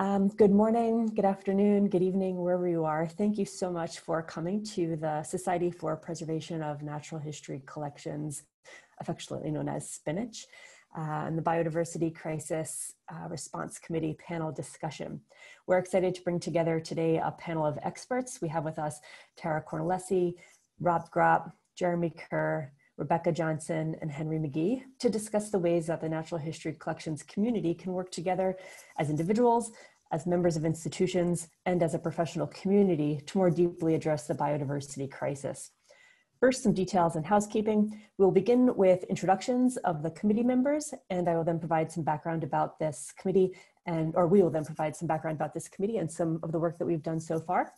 Um, good morning, good afternoon, good evening, wherever you are. Thank you so much for coming to the Society for Preservation of Natural History Collections, affectionately known as Spinach, uh, and the Biodiversity Crisis uh, Response Committee panel discussion. We're excited to bring together today a panel of experts. We have with us Tara Cornelisse, Rob Gropp, Jeremy Kerr, Rebecca Johnson, and Henry McGhie to discuss the ways that the natural history collections community can work together as individuals, as members of institutions, and as a professional community to more deeply address the biodiversity crisis. First, some details and housekeeping. We'll begin with introductions of the committee members, and I will then provide some background about this committee, and or we will then provide some background about this committee and some of the work that we've done so far.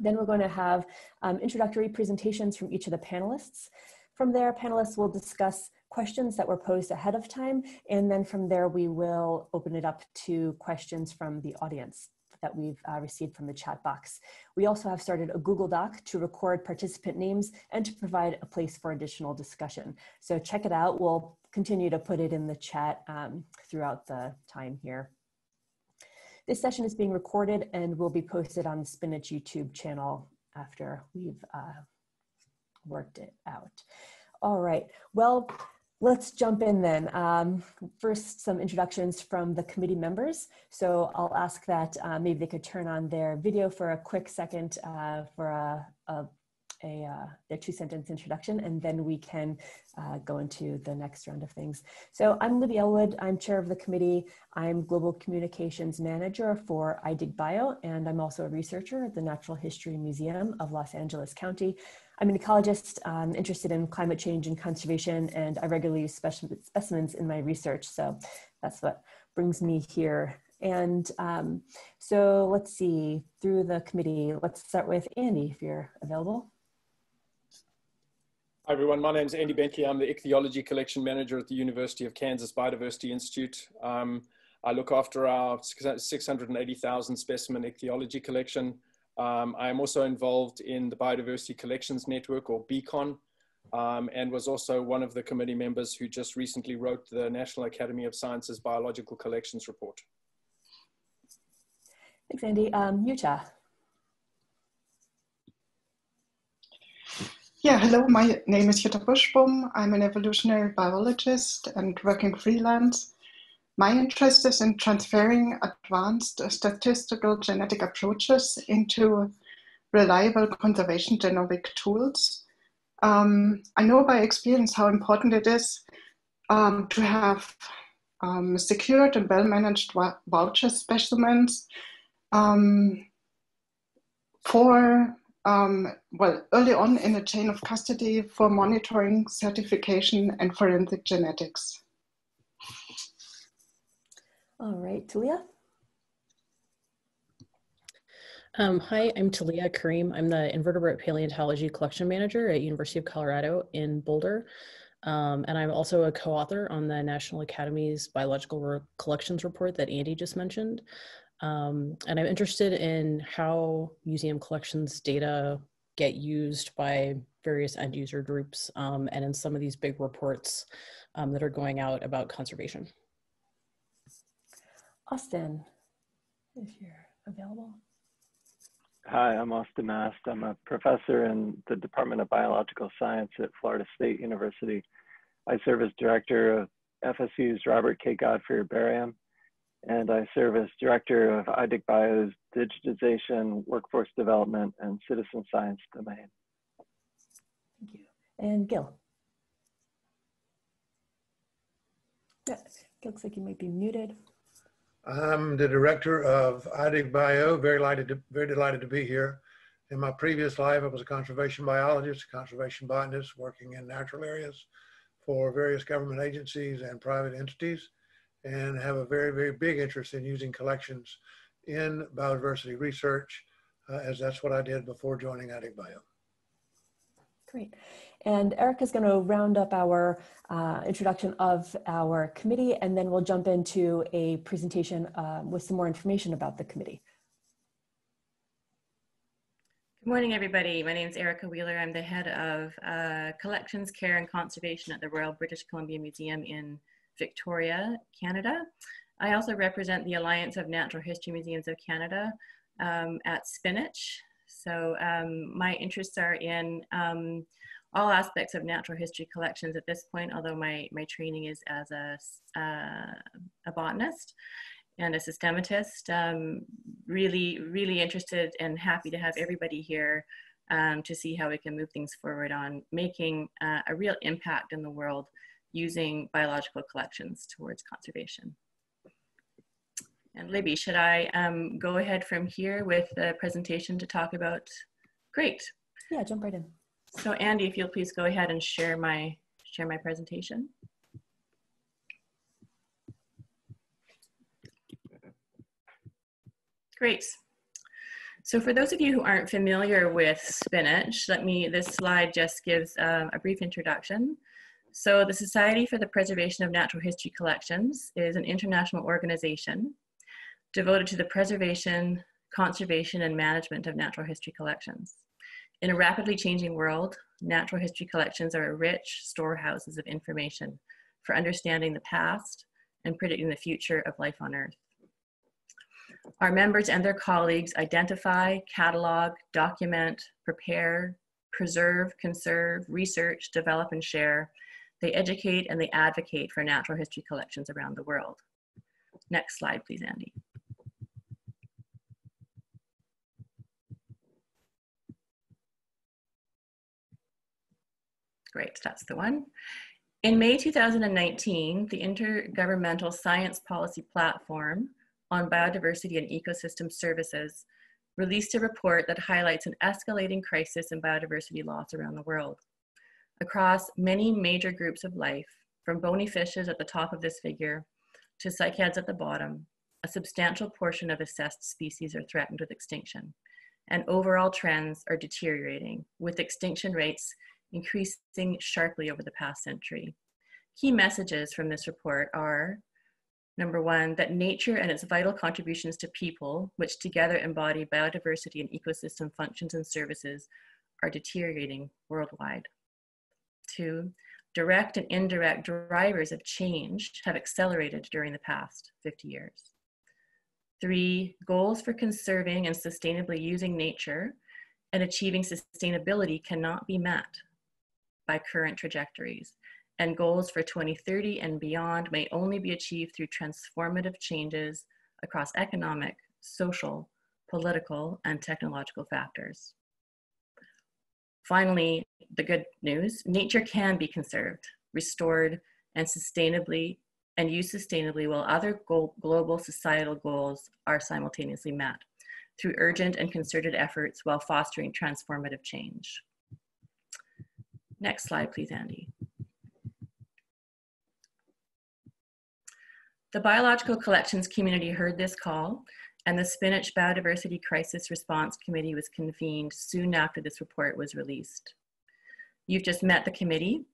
Then we're going to have um, introductory presentations from each of the panelists. From there, panelists will discuss questions that were posed ahead of time, and then from there we will open it up to questions from the audience that we've uh, received from the chat box. We also have started a Google Doc to record participant names and to provide a place for additional discussion. So check it out. We'll continue to put it in the chat um, throughout the time here. This session is being recorded and will be posted on the Spinach YouTube channel after we've uh, worked it out. All right, well, let's jump in then. Um, first, some introductions from the committee members. So I'll ask that uh, maybe they could turn on their video for a quick second uh, for a, a a, uh, their two sentence introduction and then we can uh, go into the next round of things. So I'm Libby Ellwood, I'm chair of the committee. I'm global communications manager for iDigBio and I'm also a researcher at the Natural History Museum of Los Angeles County. I'm an ecologist um, interested in climate change and conservation and I regularly use specimens in my research. So that's what brings me here and um, so let's see, through the committee, let's start with Andy, if you're available. Hi everyone, my name is Andy Bentley. I'm the Ichthyology Collection Manager at the University of Kansas Biodiversity Institute. Um, I look after our 680,000 specimen ichthyology collection. Um, I am also involved in the Biodiversity Collections Network or BCON um, and was also one of the committee members who just recently wrote the National Academy of Sciences Biological Collections Report. Thanks, Andy. Um, Jutta. Yeah, hello, my name is Jutta Buschbom. I'm an evolutionary biologist and working freelance. My interest is in transferring advanced statistical genetic approaches into reliable conservation genomic tools. Um, I know by experience how important it is um, to have um, secured and well managed voucher specimens um, for um, well, early on in a chain of custody for monitoring, certification, and forensic genetics. All right, Talia. Um, hi, I'm Talia Karim. I'm the invertebrate paleontology collection manager at University of Colorado in Boulder. Um, and I'm also a co-author on the National Academy's Biological Collections Report that Andy just mentioned. Um, and I'm interested in how museum collections data get used by various end user groups um, and in some of these big reports um, that are going out about conservation. Austin, if you're available. Hi, I'm Austin Mast. I'm a professor in the Department of Biological Science at Florida State University. I serve as director of FSU's Robert K. Godfrey Herbarium and I serve as director of iDigBio's digitization, workforce development, and citizen science domain. Thank you. And Gil. Yeah, looks like you might be muted. I'm the director of iDigBio. Very delighted to, very delighted to be here. In my previous life, I was a conservation biologist, a conservation botanist, working in natural areas for various government agencies and private entities and have a very, very big interest in using collections in biodiversity research, uh, as that's what I did before joining iDigBio. Great. And Eric is going to round up our uh, introduction of our committee, and then we'll jump into a presentation uh, with some more information about the committee. Good morning, everybody. My name is Erica Wheeler. I'm the head of uh, collections, care, and conservation at the Royal British Columbia Museum in Victoria, Canada. I also represent the Alliance of Natural History Museums of Canada um, at Spinach. So um, my interests are in um, all aspects of natural history collections at this point, although my, my training is as a, uh, a botanist and a systematist. Um, really, really interested and happy to have everybody here um, to see how we can move things forward on making uh, a real impact in the world using biological collections towards conservation. And Libby, should I um, go ahead from here with the presentation to talk about? Great. Yeah, jump right in. So Andy, if you'll please go ahead and share my, share my presentation. Great. So for those of you who aren't familiar with spinach, let me, this slide just gives um, a brief introduction. So the Society for the Preservation of Natural History Collections is an international organization devoted to the preservation, conservation, and management of natural history collections. In a rapidly changing world, natural history collections are rich storehouses of information for understanding the past and predicting the future of life on Earth. Our members and their colleagues identify, catalog, document, prepare, preserve, conserve, research, develop, and share. They educate and they advocate for natural history collections around the world. Next slide, please, Andy. Great, that's the one. In May 2019, the Intergovernmental Science Policy Platform on Biodiversity and Ecosystem Services released a report that highlights an escalating crisis in biodiversity loss around the world. Across many major groups of life, from bony fishes at the top of this figure to cycads at the bottom, a substantial portion of assessed species are threatened with extinction, and overall trends are deteriorating, with extinction rates increasing sharply over the past century. Key messages from this report are number one, that nature and its vital contributions to people, which together embody biodiversity and ecosystem functions and services, are deteriorating worldwide. Two, direct and indirect drivers of change have accelerated during the past 50 years. Three, goals for conserving and sustainably using nature and achieving sustainability cannot be met by current trajectories, and goals for 2030 and beyond may only be achieved through transformative changes across economic, social, political, and technological factors. Finally, the good news, nature can be conserved, restored, and sustainably and used sustainably while other global societal goals are simultaneously met through urgent and concerted efforts while fostering transformative change. Next slide, please, Andy. The biological collections community heard this call and the Spinach Biodiversity Crisis Response Committee was convened soon after this report was released. You've just met the committee.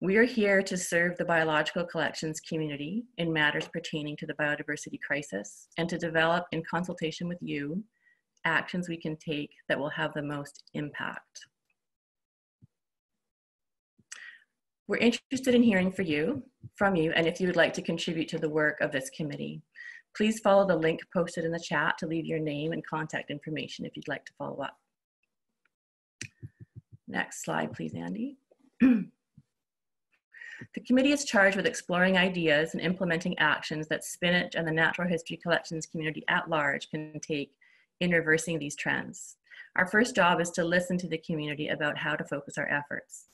We are here to serve the biological collections community in matters pertaining to the biodiversity crisis and to develop in consultation with you actions we can take that will have the most impact. We're interested in hearing for you, from you and if you would like to contribute to the work of this committee. Please follow the link posted in the chat to leave your name and contact information if you'd like to follow up. Next slide, please, Andy. the committee is charged with exploring ideas and implementing actions that Spinach and the natural history collections community at large can take in reversing these trends. Our first job is to listen to the community about how to focus our efforts.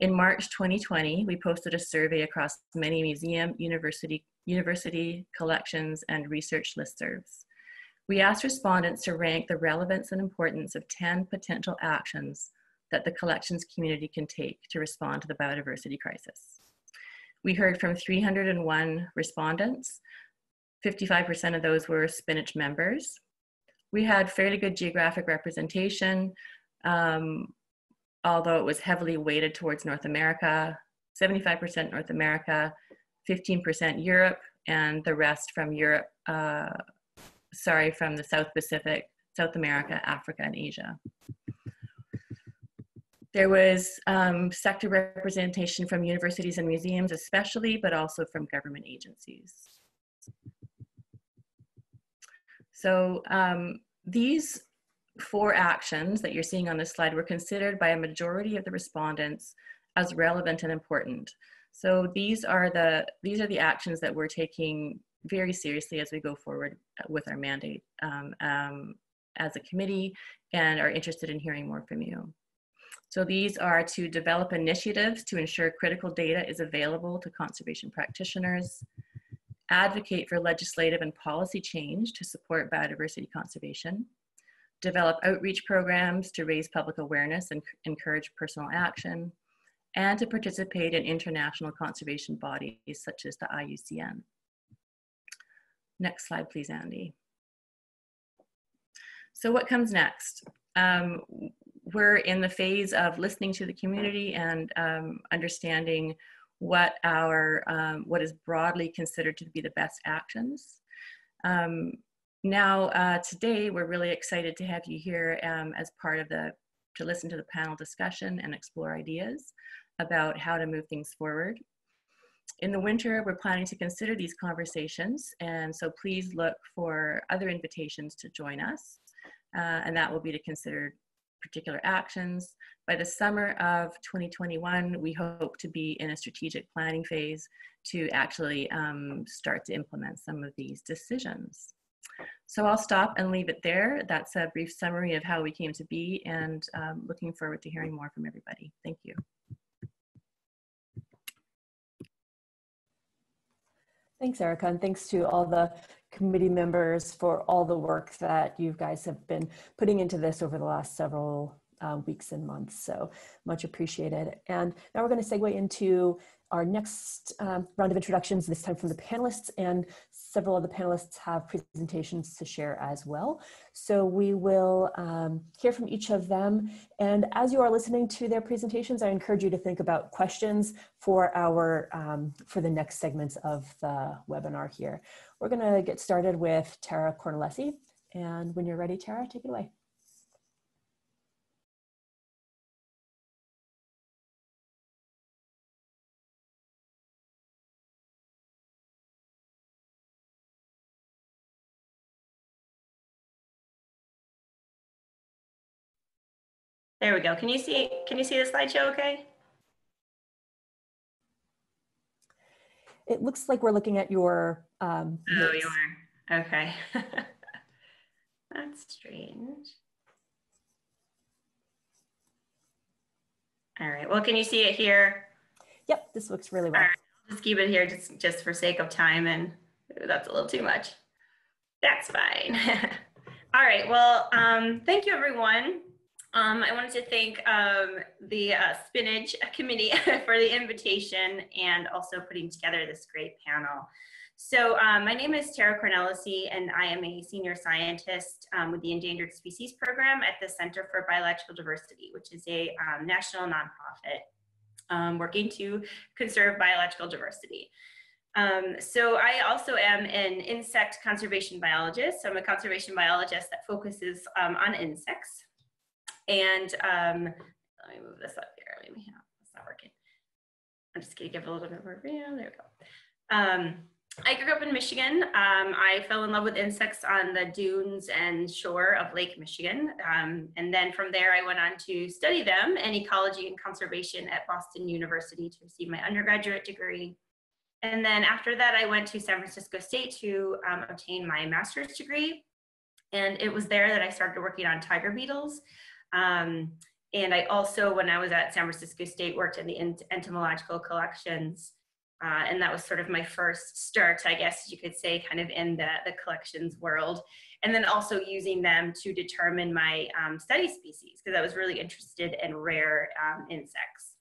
In March 2020, we posted a survey across many museum, university, university collections, and research listservs. We asked respondents to rank the relevance and importance of 10 potential actions that the collections community can take to respond to the biodiversity crisis. We heard from 301 respondents. 55% of those were Spinach members. We had fairly good geographic representation. Um, although it was heavily weighted towards North America, 75% North America, 15% Europe, and the rest from Europe, uh, sorry, from the South Pacific, South America, Africa, and Asia. There was um, sector representation from universities and museums especially, but also from government agencies. So um, these four actions that you're seeing on this slide were considered by a majority of the respondents as relevant and important. So these are the these are the actions that we're taking very seriously as we go forward with our mandate um, um, as a committee and are interested in hearing more from you. So these are to develop initiatives to ensure critical data is available to conservation practitioners, advocate for legislative and policy change to support biodiversity conservation, develop outreach programs to raise public awareness and encourage personal action, and to participate in international conservation bodies such as the IUCN. Next slide, please, Andy. So what comes next? Um, we're in the phase of listening to the community and um, understanding what our um, what is broadly considered to be the best actions. Um, now, uh, today, we're really excited to have you here um, as part of the to listen to the panel discussion and explore ideas about how to move things forward. In the winter, we're planning to consider these conversations, and so please look for other invitations to join us, uh, and that will be to consider particular actions. By the summer of 2021, we hope to be in a strategic planning phase to actually um, start to implement some of these decisions. So I'll stop and leave it there. That's a brief summary of how we came to be and um, looking forward to hearing more from everybody. Thank you. Thanks, Erica, and thanks to all the committee members for all the work that you guys have been putting into this over the last several uh, weeks and months. So much appreciated. And now we're going to segue into our next um, round of introductions, this time from the panelists, and several of the panelists have presentations to share as well. So we will um, hear from each of them. And as you are listening to their presentations, I encourage you to think about questions for our um, for the next segments of the webinar here. We're gonna get started with Tara Cornelisse. And when you're ready, Tara, take it away. There we go. Can you see, can you see the slideshow okay? It looks like we're looking at your um, Oh, you are. Okay. That's strange. All right. Well, can you see it here? Yep, this looks really well. All right. I'll just keep it here just, just for sake of time and that's a little too much. That's fine. All right. Well, um, thank you, everyone. Um, I wanted to thank um, the uh, Spinach Committee for the invitation and also putting together this great panel. So um, my name is Tara Cornelisse and I am a senior scientist um, with the Endangered Species Program at the Center for Biological Diversity, which is a um, national nonprofit um, working to conserve biological diversity. Um, so I also am an insect conservation biologist. So I'm a conservation biologist that focuses um, on insects. And um, let me move this up here. Maybe yeah, it's not working. I'm just gonna give a little bit more. Yeah, there we go. Um, I grew up in Michigan. Um, I fell in love with insects on the dunes and shore of Lake Michigan. Um, and then from there, I went on to study them in ecology and conservation at Boston University to receive my undergraduate degree. And then after that, I went to San Francisco State to um, obtain my master's degree. And it was there that I started working on tiger beetles. Um, and I also, when I was at San Francisco State, worked in the entomological collections. Uh, and that was sort of my first start, I guess you could say, kind of in the, the collections world. And then also using them to determine my um, study species, because I was really interested in rare um, insects.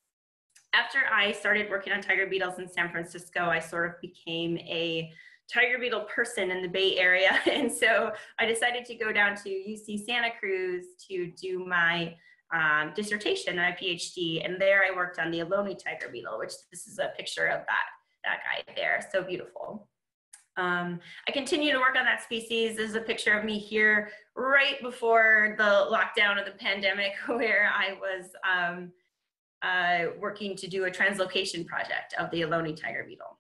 After I started working on tiger beetles in San Francisco, I sort of became a tiger beetle person in the Bay Area. And so I decided to go down to UC Santa Cruz to do my um, dissertation, my PhD. And there I worked on the Ohlone tiger beetle, which this is a picture of that, that guy there. So beautiful. Um, I continue to work on that species. This is a picture of me here right before the lockdown of the pandemic where I was um, uh, working to do a translocation project of the Ohlone tiger beetle.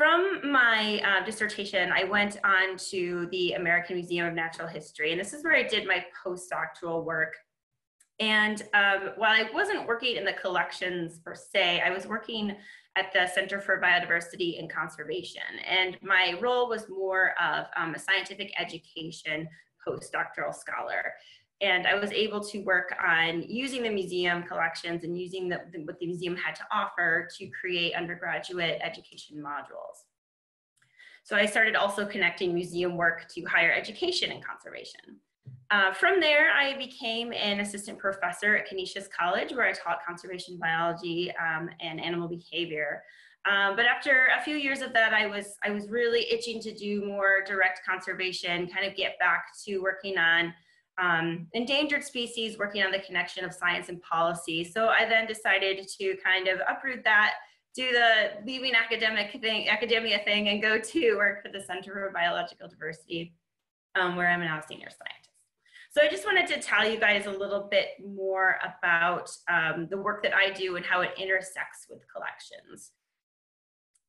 From my uh, dissertation, I went on to the American Museum of Natural History, and this is where I did my postdoctoral work. And um, while I wasn't working in the collections per se, I was working at the Center for Biodiversity and Conservation. And my role was more of um, a scientific education postdoctoral scholar. And I was able to work on using the museum collections and using the, the, what the museum had to offer to create undergraduate education modules. So I started also connecting museum work to higher education and conservation. Uh, from there, I became an assistant professor at Canisius College, where I taught conservation biology um, and animal behavior. Um, but after a few years of that, I was I was really itching to do more direct conservation, kind of get back to working on um, endangered species, working on the connection of science and policy. So I then decided to kind of uproot that, do the leaving academic thing, academia thing, and go to work for the Center for Biological Diversity, um, where I'm now a senior scientist. So I just wanted to tell you guys a little bit more about um, the work that I do and how it intersects with collections.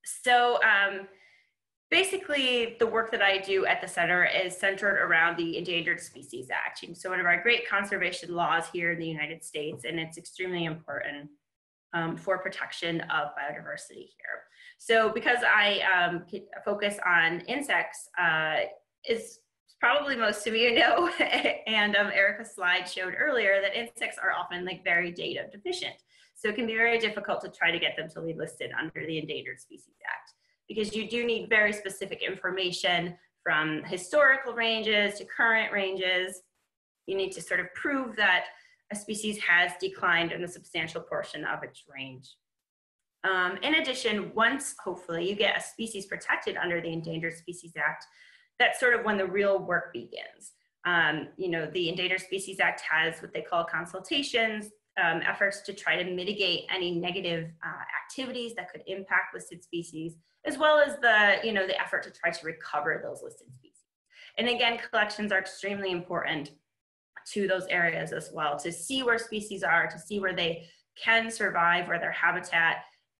So um, basically the work that I do at the center is centered around the Endangered Species Act. So one of our great conservation laws here in the United States, and it's extremely important um, for protection of biodiversity here. So because I um, focus on insects, uh, is probably most of you know, and um, Erica's slide showed earlier that insects are often like very data deficient. So it can be very difficult to try to get them to be listed under the Endangered Species Act because you do need very specific information from historical ranges to current ranges. You need to sort of prove that a species has declined in a substantial portion of its range. Um, in addition, once hopefully you get a species protected under the Endangered Species Act, that's sort of when the real work begins. Um, you know, the Endangered Species Act has what they call consultations, um, efforts to try to mitigate any negative uh, activities that could impact listed species, as well as the, you know, the effort to try to recover those listed species. And again, collections are extremely important to those areas as well, to see where species are, to see where they can survive, where their habitat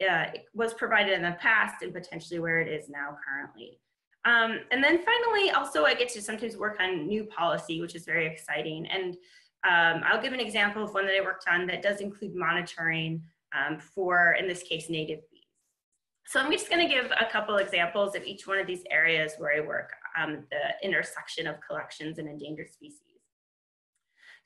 uh, was provided in the past and potentially where it is now currently. Um, and then finally, also I get to sometimes work on new policy, which is very exciting. And um, I'll give an example of one that I worked on that does include monitoring um, for, in this case, native. So I'm just gonna give a couple examples of each one of these areas where I work, um, the intersection of collections and endangered species.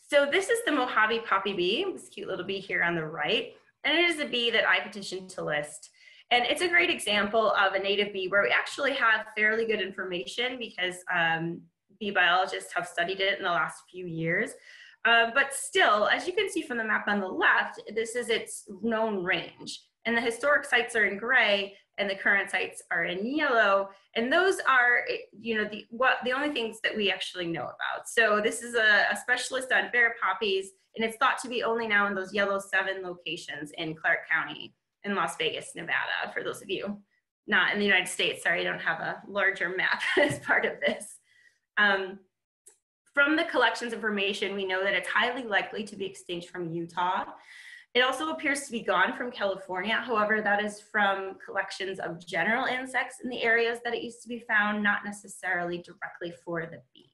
So this is the Mojave poppy bee, this cute little bee here on the right. And it is a bee that I petitioned to list. And it's a great example of a native bee where we actually have fairly good information because um, bee biologists have studied it in the last few years. Uh, but still, as you can see from the map on the left, this is its known range. And the historic sites are in gray and the current sites are in yellow. And those are, you know, the, what, the only things that we actually know about. So this is a, a specialist on bear poppies and it's thought to be only now in those yellow seven locations in Clark County in Las Vegas, Nevada, for those of you not in the United States. Sorry, I don't have a larger map as part of this. Um, from the collections information, we know that it's highly likely to be extinct from Utah. It also appears to be gone from California. However, that is from collections of general insects in the areas that it used to be found, not necessarily directly for the bee.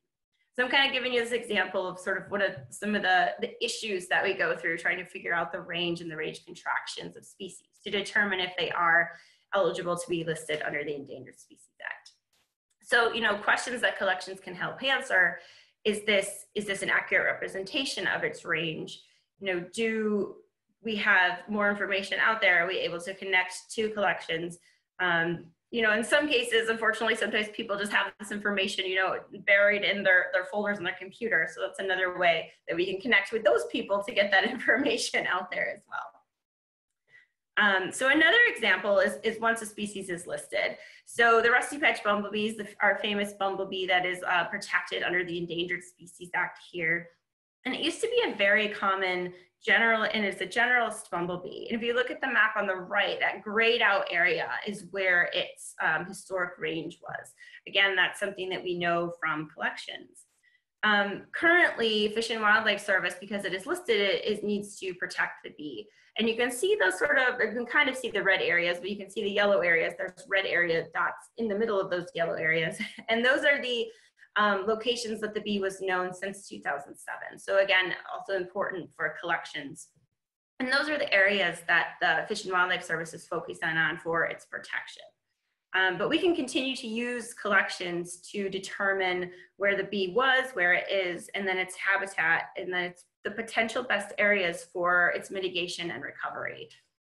So I'm kind of giving you this example of sort of what are some of the, the issues that we go through trying to figure out the range and the range contractions of species to determine if they are eligible to be listed under the Endangered Species Act. So, you know, questions that collections can help answer is this, is this an accurate representation of its range? You know, do we have more information out there? Are we able to connect to collections? Um, you know, in some cases, unfortunately, sometimes people just have this information, you know, buried in their, their folders on their computer. So that's another way that we can connect with those people to get that information out there as well. Um, so another example is, is once a species is listed. So the rusty patch bumblebees, the, our famous bumblebee that is uh, protected under the Endangered Species Act here. And it used to be a very common general, and it's a generalist bumblebee. And if you look at the map on the right, that grayed out area is where its um, historic range was. Again, that's something that we know from collections. Um, currently, Fish and Wildlife Service, because it is listed, it needs to protect the bee. And you can see those sort of, you can kind of see the red areas, but you can see the yellow areas. There's red area dots in the middle of those yellow areas. And those are the um, locations that the bee was known since 2007. So again, also important for collections. And those are the areas that the Fish and Wildlife Service is focusing on for its protection. Um, but we can continue to use collections to determine where the bee was, where it is, and then its habitat, and then its the potential best areas for its mitigation and recovery.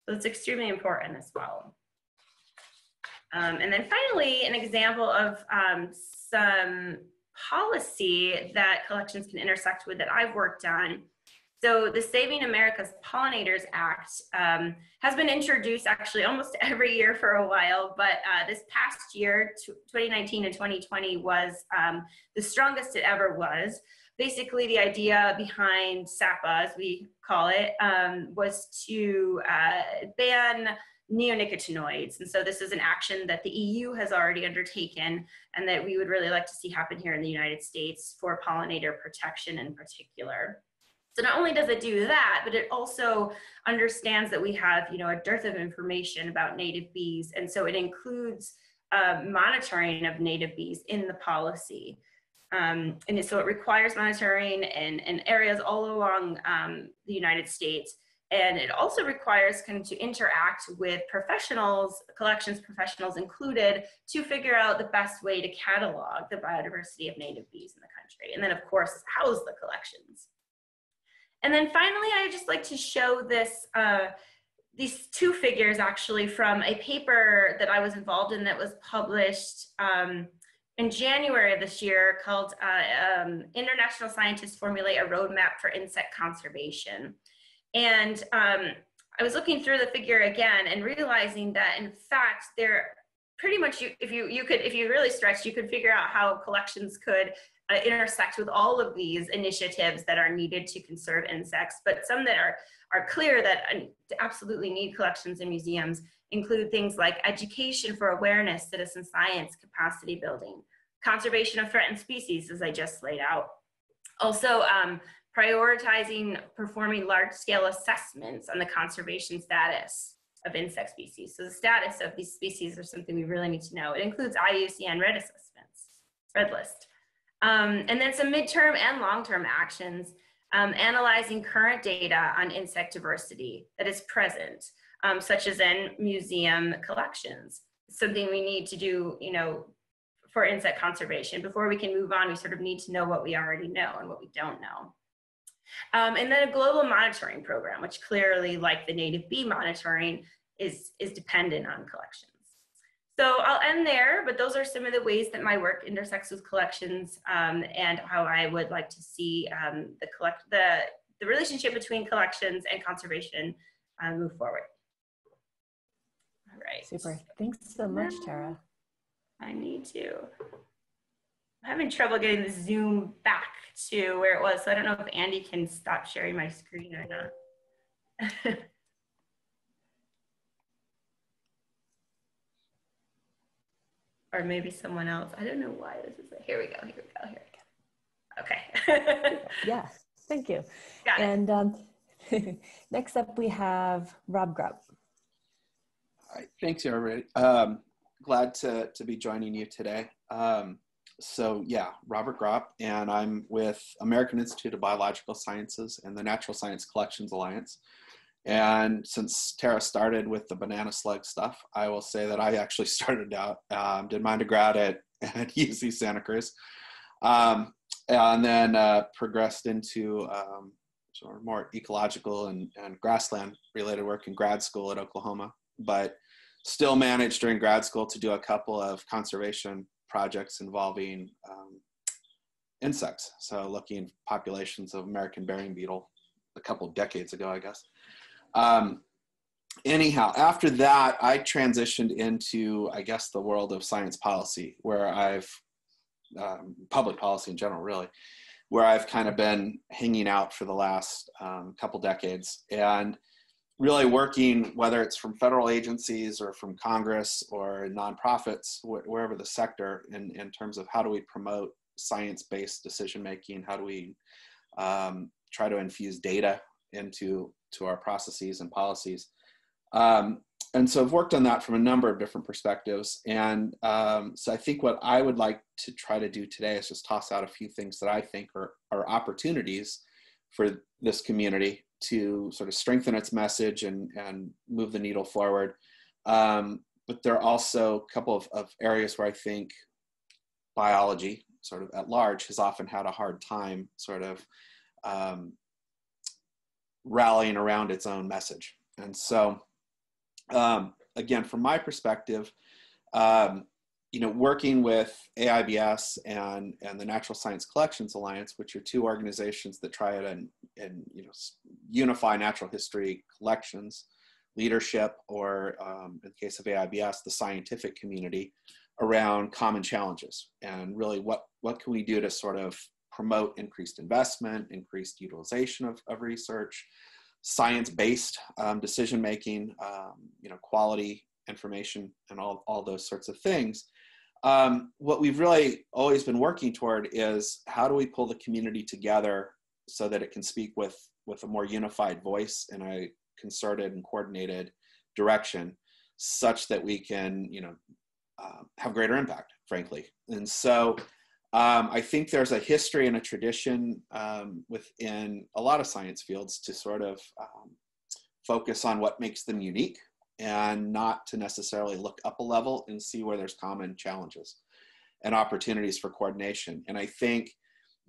So it's extremely important as well. Um, and then finally, an example of um, some policy that collections can intersect with that I've worked on so the Saving America's Pollinators Act um, has been introduced actually almost every year for a while, but uh, this past year, 2019 and 2020 was um, the strongest it ever was. Basically, the idea behind SAPA, as we call it, um, was to uh, ban neonicotinoids. And so this is an action that the EU has already undertaken and that we would really like to see happen here in the United States for pollinator protection in particular. So not only does it do that, but it also understands that we have, you know, a dearth of information about native bees. And so it includes uh, monitoring of native bees in the policy. Um, and so it requires monitoring in, in areas all along um, the United States. And it also requires kind of to interact with professionals, collections professionals included, to figure out the best way to catalog the biodiversity of native bees in the country. And then of course, house the collections. And then finally, I just like to show this, uh, these two figures actually from a paper that I was involved in that was published um, in January of this year called uh, um, International Scientists Formulate a Roadmap for Insect Conservation. And um, I was looking through the figure again and realizing that in fact, there pretty much you, if you, you could, if you really stretched, you could figure out how collections could uh, intersect with all of these initiatives that are needed to conserve insects, but some that are, are clear that uh, absolutely need collections and museums include things like education for awareness, citizen science, capacity building, conservation of threatened species, as I just laid out. Also, um, prioritizing performing large-scale assessments on the conservation status of insect species. So the status of these species is something we really need to know. It includes IUCN red assessments, red list. Um, and then some midterm and long-term actions, um, analyzing current data on insect diversity that is present, um, such as in museum collections. Something we need to do, you know, for insect conservation. Before we can move on, we sort of need to know what we already know and what we don't know. Um, and then a global monitoring program, which clearly, like the native bee monitoring, is, is dependent on collections. So I'll end there, but those are some of the ways that my work intersects with collections um, and how I would like to see um, the, collect the, the relationship between collections and conservation uh, move forward. All right. Super. Thanks so much, Tara. I need to. I'm having trouble getting the Zoom back to where it was, so I don't know if Andy can stop sharing my screen or not. or maybe someone else. I don't know why this is. Here we go. Here we go. Here we go. Okay. yeah. Thank you. Got and um, next up, we have Rob Gropp. All right. Thanks, everybody. Um, glad to, to be joining you today. Um, so yeah, Robert Gropp, and I'm with American Institute of Biological Sciences and the Natural Science Collections Alliance. And since Tara started with the banana slug stuff, I will say that I actually started out, um, did my undergrad at, at UC Santa Cruz, um, and then uh, progressed into um, sort of more ecological and, and grassland related work in grad school at Oklahoma, but still managed during grad school to do a couple of conservation projects involving um, insects. So looking at populations of American burying beetle a couple decades ago, I guess. Um, anyhow, after that, I transitioned into, I guess, the world of science policy, where I've, um, public policy in general, really, where I've kind of been hanging out for the last um, couple decades. And really working, whether it's from federal agencies or from Congress or nonprofits, wh- wherever the sector, in, in terms of how do we promote science-based decision making? How do we um, try to infuse data into to our processes and policies? Um, and so I've worked on that from a number of different perspectives. And um, so I think what I would like to try to do today is just toss out a few things that I think are, are opportunities for this community to sort of strengthen its message and, and move the needle forward. Um, but there are also a couple of, of areas where I think biology, sort of at large, has often had a hard time sort of um, rallying around its own message. And so um, again, from my perspective, um, you know, working with AIBS and, and the Natural Science Collections Alliance, which are two organizations that try to and, and you know, unify natural history collections, leadership, or um, in the case of AIBS, the scientific community around common challenges and really what, what can we do to sort of promote increased investment, increased utilization of, of research, science-based um, decision making, um, you know, quality information, and all all those sorts of things. Um, what we've really always been working toward is how do we pull the community together so that it can speak with with a more unified voice and a concerted and coordinated direction, such that we can, you know, uh, have greater impact, frankly. And so um, I think there's a history and a tradition um, within a lot of science fields to sort of um, focus on what makes them unique and not to necessarily look up a level and see where there's common challenges and opportunities for coordination. And I think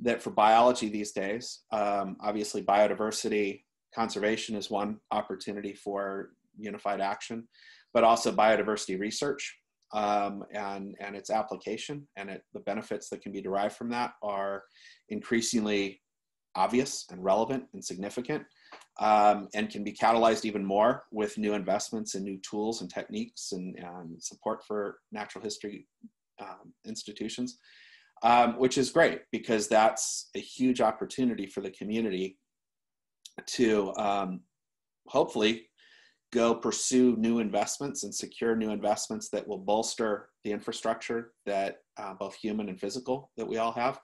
that for biology these days, um, obviously biodiversity conservation is one opportunity for unified action, but also biodiversity research um, and, and its application and it, the benefits that can be derived from that are increasingly obvious and relevant and significant um, and can be catalyzed even more with new investments and new tools and techniques and, and support for natural history um, institutions, um, which is great because that's a huge opportunity for the community to um, hopefully go pursue new investments and secure new investments that will bolster the infrastructure that uh, both human and physical that we all have,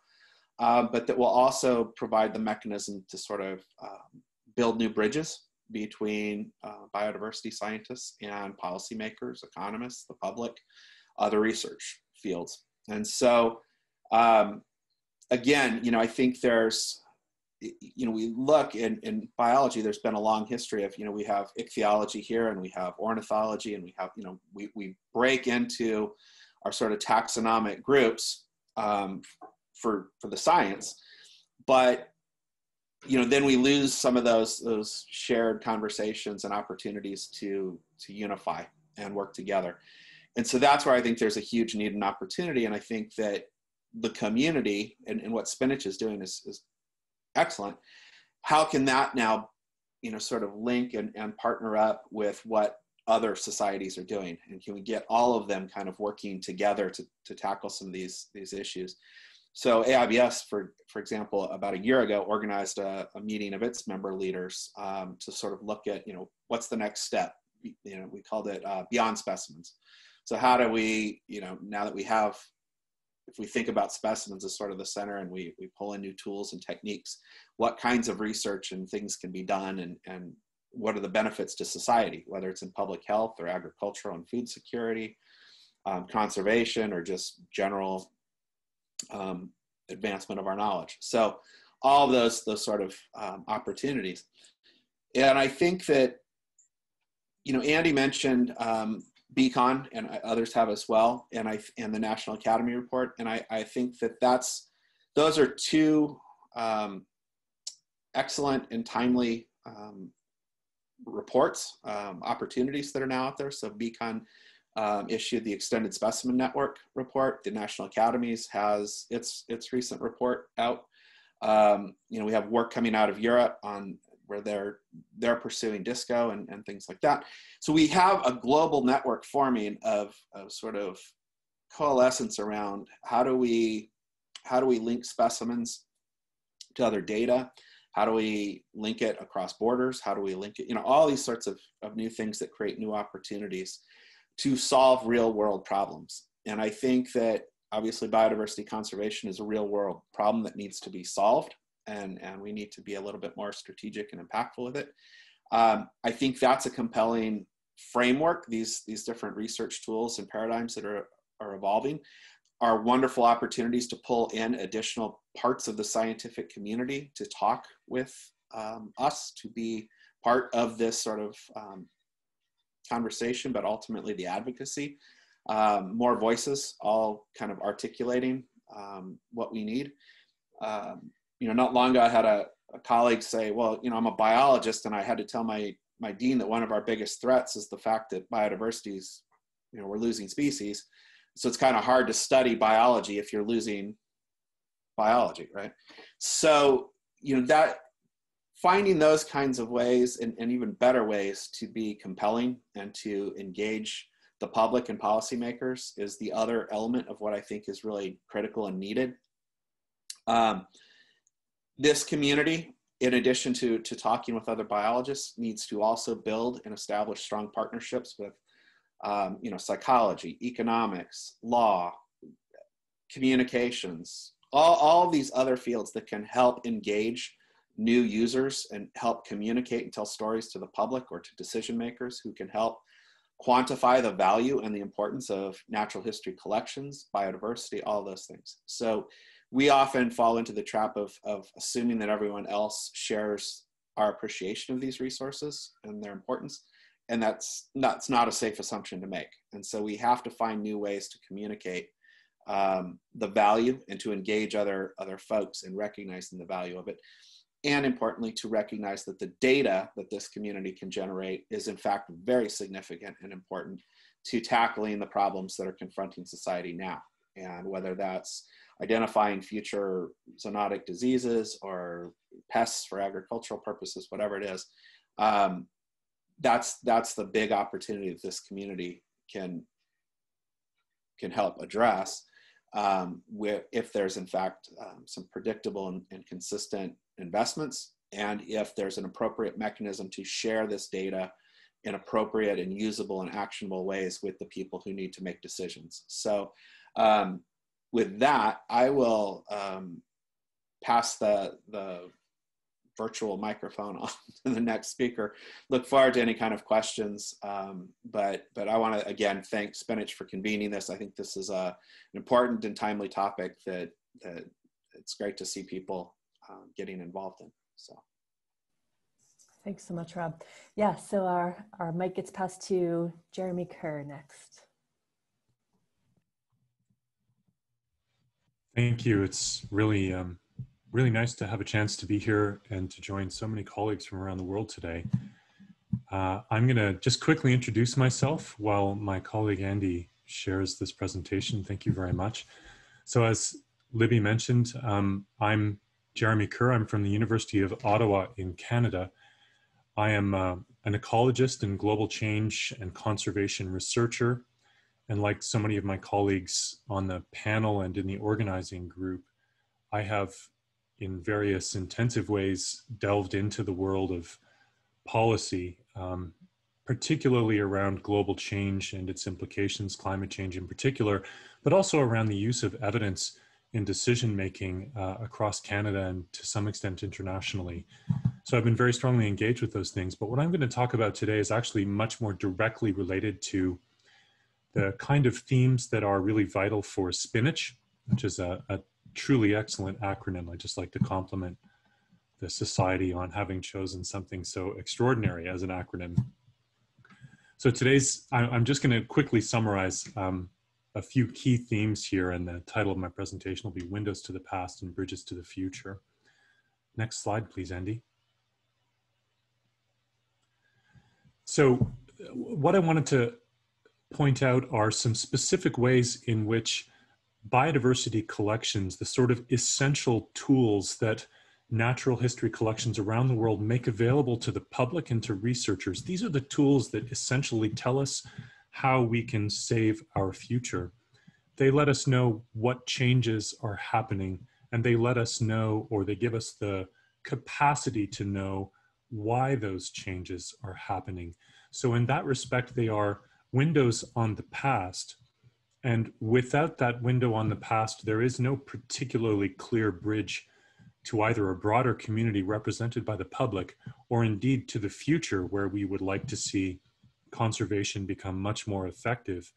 um, but that will also provide the mechanism to sort of um, build new bridges between uh, biodiversity scientists and policymakers, economists, the public, other research fields. And so, um, again, you know, I think there's you know, we look in, in biology, there's been a long history of, you know, we have ichthyology here and we have ornithology and we have, you know, we, we break into our sort of taxonomic groups um, for, for the science. But, you know, then we lose some of those, those shared conversations and opportunities to, to unify and work together. And so that's where I think there's a huge need and opportunity. And I think that the community and, and what Spinach is doing is, is excellent. How can that now, you know, sort of link and, and partner up with what other societies are doing? And can we get all of them kind of working together to, to tackle some of these, these issues? So AIBS, for, for example, about a year ago, organized a, a meeting of its member leaders um, to sort of look at, you know, what's the next step? You know, we called it uh, beyond specimens. So how do we, you know, now that we have if we think about specimens as sort of the center and we, we pull in new tools and techniques, what kinds of research and things can be done and, and what are the benefits to society, whether it's in public health or agricultural and food security, um, conservation, or just general um, advancement of our knowledge. So all those, those sort of um, opportunities. And I think that, you know, Andy mentioned um, BCON and others have as well, and I and the National Academy report, and I, I think that that's those are two um, excellent and timely um, reports, um, opportunities that are now out there. So BCON um, issued the Extended Specimen Network report. The National Academies has its its recent report out. Um, you know, we have work coming out of Europe on where they're they're pursuing DiSSCo and, and things like that. So we have a global network forming of, of sort of coalescence around how do we how do we link specimens to other data? How do we link it across borders? How do we link it? You know, all these sorts of, of new things that create new opportunities to solve real world problems. And I think that obviously biodiversity conservation is a real world problem that needs to be solved and, and we need to be a little bit more strategic and impactful with it. Um, I think that's a compelling framework. These, these different research tools and paradigms that are, are evolving are wonderful opportunities to pull in additional parts of the scientific community to talk with um, us, to be part of this sort of um, conversation, but ultimately the advocacy um, more voices all kind of articulating um, what we need. Um, you know, not long ago I had a, a, colleague say, well, you know, I'm a biologist and I had to tell my, my dean that one of our biggest threats is the fact that biodiversity is, you know, we're losing species. So it's kind of hard to study biology if you're losing biology, right? So, you know, that finding those kinds of ways and, and even better ways to be compelling and to engage the public and policymakers is the other element of what I think is really critical and needed. Um, this community, in addition to, to talking with other biologists, needs to also build and establish strong partnerships with um, you know, psychology, economics, law, communications, all, all these other fields that can help engage new users and help communicate and tell stories to the public or to decision makers who can help quantify the value and the importance of natural history collections, biodiversity, all those things. So we often fall into the trap of, of assuming that everyone else shares our appreciation of these resources and their importance. And that's, that's not a safe assumption to make. And so we have to find new ways to communicate um, the value and to engage other, other folks in recognizing the value of it and importantly to recognize that the data that this community can generate is in fact very significant and important to tackling the problems that are confronting society now. And whether that's identifying future zoonotic diseases or pests for agricultural purposes whatever it is um, that's that's the big opportunity that this community can can help address um, where, if there's in fact um, some predictable and, and, consistent investments, and if there's an appropriate mechanism to share this data in appropriate and usable and actionable ways with the people who need to make decisions. So um, with that, I will um, pass the, the virtual microphone on to the next speaker. Look forward to any kind of questions. Um, but but I want to again thank Spinach for convening this. I think this is a, an important and timely topic that that it's great to see people um, getting involved in. So. Thanks so much, Rob. Yeah, so our, our mic gets passed to Jeremy Kerr next. Thank you. It's really um, really nice to have a chance to be here and to join so many colleagues from around the world today. Uh, I'm going to just quickly introduce myself while my colleague Andy shares this presentation. Thank you very much. So as Libby mentioned, um, I'm Jeremy Kerr. I'm from the University of Ottawa in Canada. I am uh, an ecologist and global change and conservation researcher. And like so many of my colleagues on the panel and in the organizing group, I have in various intensive ways delved into the world of policy, um, particularly around global change and its implications, climate change in particular, but also around the use of evidence in decision making uh, across Canada and to some extent internationally. So I've been very strongly engaged with those things. But what I'm going to talk about today is actually much more directly related to the kind of themes that are really vital for Spinach, which is a, a truly excellent acronym. I just like to compliment the Society on having chosen something so extraordinary as an acronym. So today's, I'm just going to quickly summarize um, a few key themes here, and the title of my presentation will be Windows to the Past and Bridges to the Future. Next slide, please, Andy. So what I wanted to point out are some specific ways in which biodiversity collections, the sort of essential tools that natural history collections around the world make available to the public and to researchers. These are the tools that essentially tell us how we can save our future. They let us know what changes are happening and they let us know or they give us the capacity to know why those changes are happening. So in that respect, they are windows on the past And without that window on the past, there is no particularly clear bridge to either a broader community represented by the public or indeed to the future where we would like to see conservation become much more effective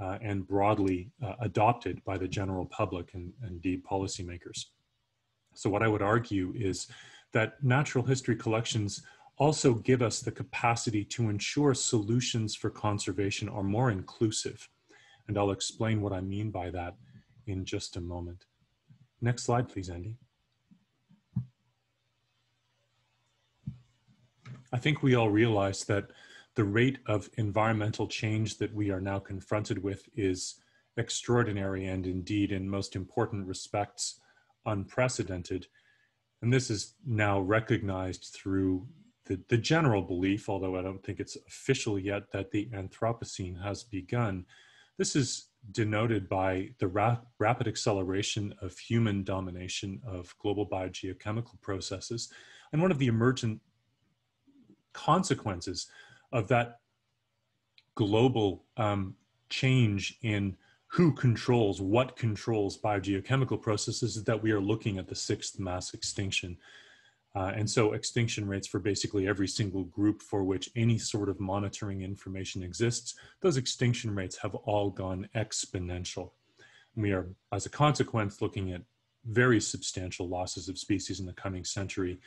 uh, and broadly uh, adopted by the general public and, and indeed policymakers. So what I would argue is that natural history collections also give us the capacity to ensure solutions for conservation are more inclusive. And I'll explain what I mean by that in just a moment. Next slide, please, Andy. I think we all realize that the rate of environmental change that we are now confronted with is extraordinary and indeed in most important respects unprecedented. And this is now recognized through the, the general belief, although I don't think it's official yet, that the Anthropocene has begun. This is denoted by the rap rapid acceleration of human domination of global biogeochemical processes. And one of the emergent consequences of that global um, change in who controls what controls biogeochemical processes is that we are looking at the sixth mass extinction. Uh, and so extinction rates for basically every single group for which any sort of monitoring information exists, those extinction rates have all gone exponential. We are, as a consequence, looking at very substantial losses of species in the coming century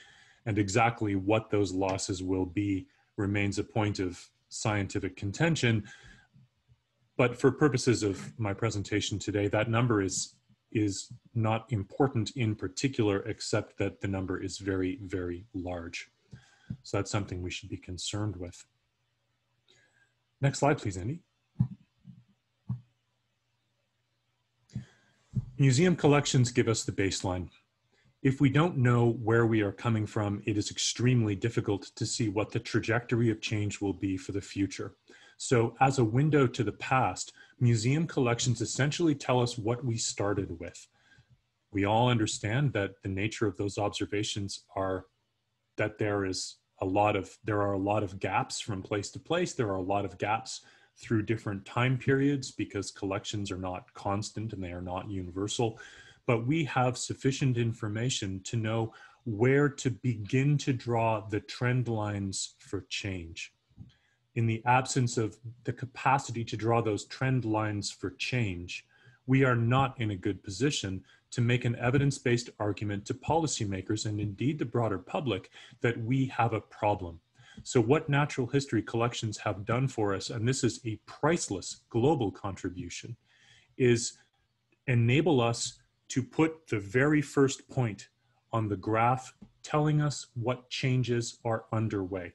and exactly what those losses will be remains a point of scientific contention. But for purposes of my presentation today, that number is, is not important in particular, except that the number is very, very large. So that's something we should be concerned with. Next slide, please, Andy. Museum collections give us the baseline if we don't know where we are coming from, it is extremely difficult to see what the trajectory of change will be for the future. So as a window to the past, museum collections essentially tell us what we started with. We all understand that the nature of those observations are that there is a lot of, there are a lot of gaps from place to place. There are a lot of gaps through different time periods because collections are not constant and they are not universal but we have sufficient information to know where to begin to draw the trend lines for change. In the absence of the capacity to draw those trend lines for change, we are not in a good position to make an evidence-based argument to policymakers and indeed the broader public that we have a problem. So what natural history collections have done for us, and this is a priceless global contribution, is enable us to put the very first point on the graph telling us what changes are underway.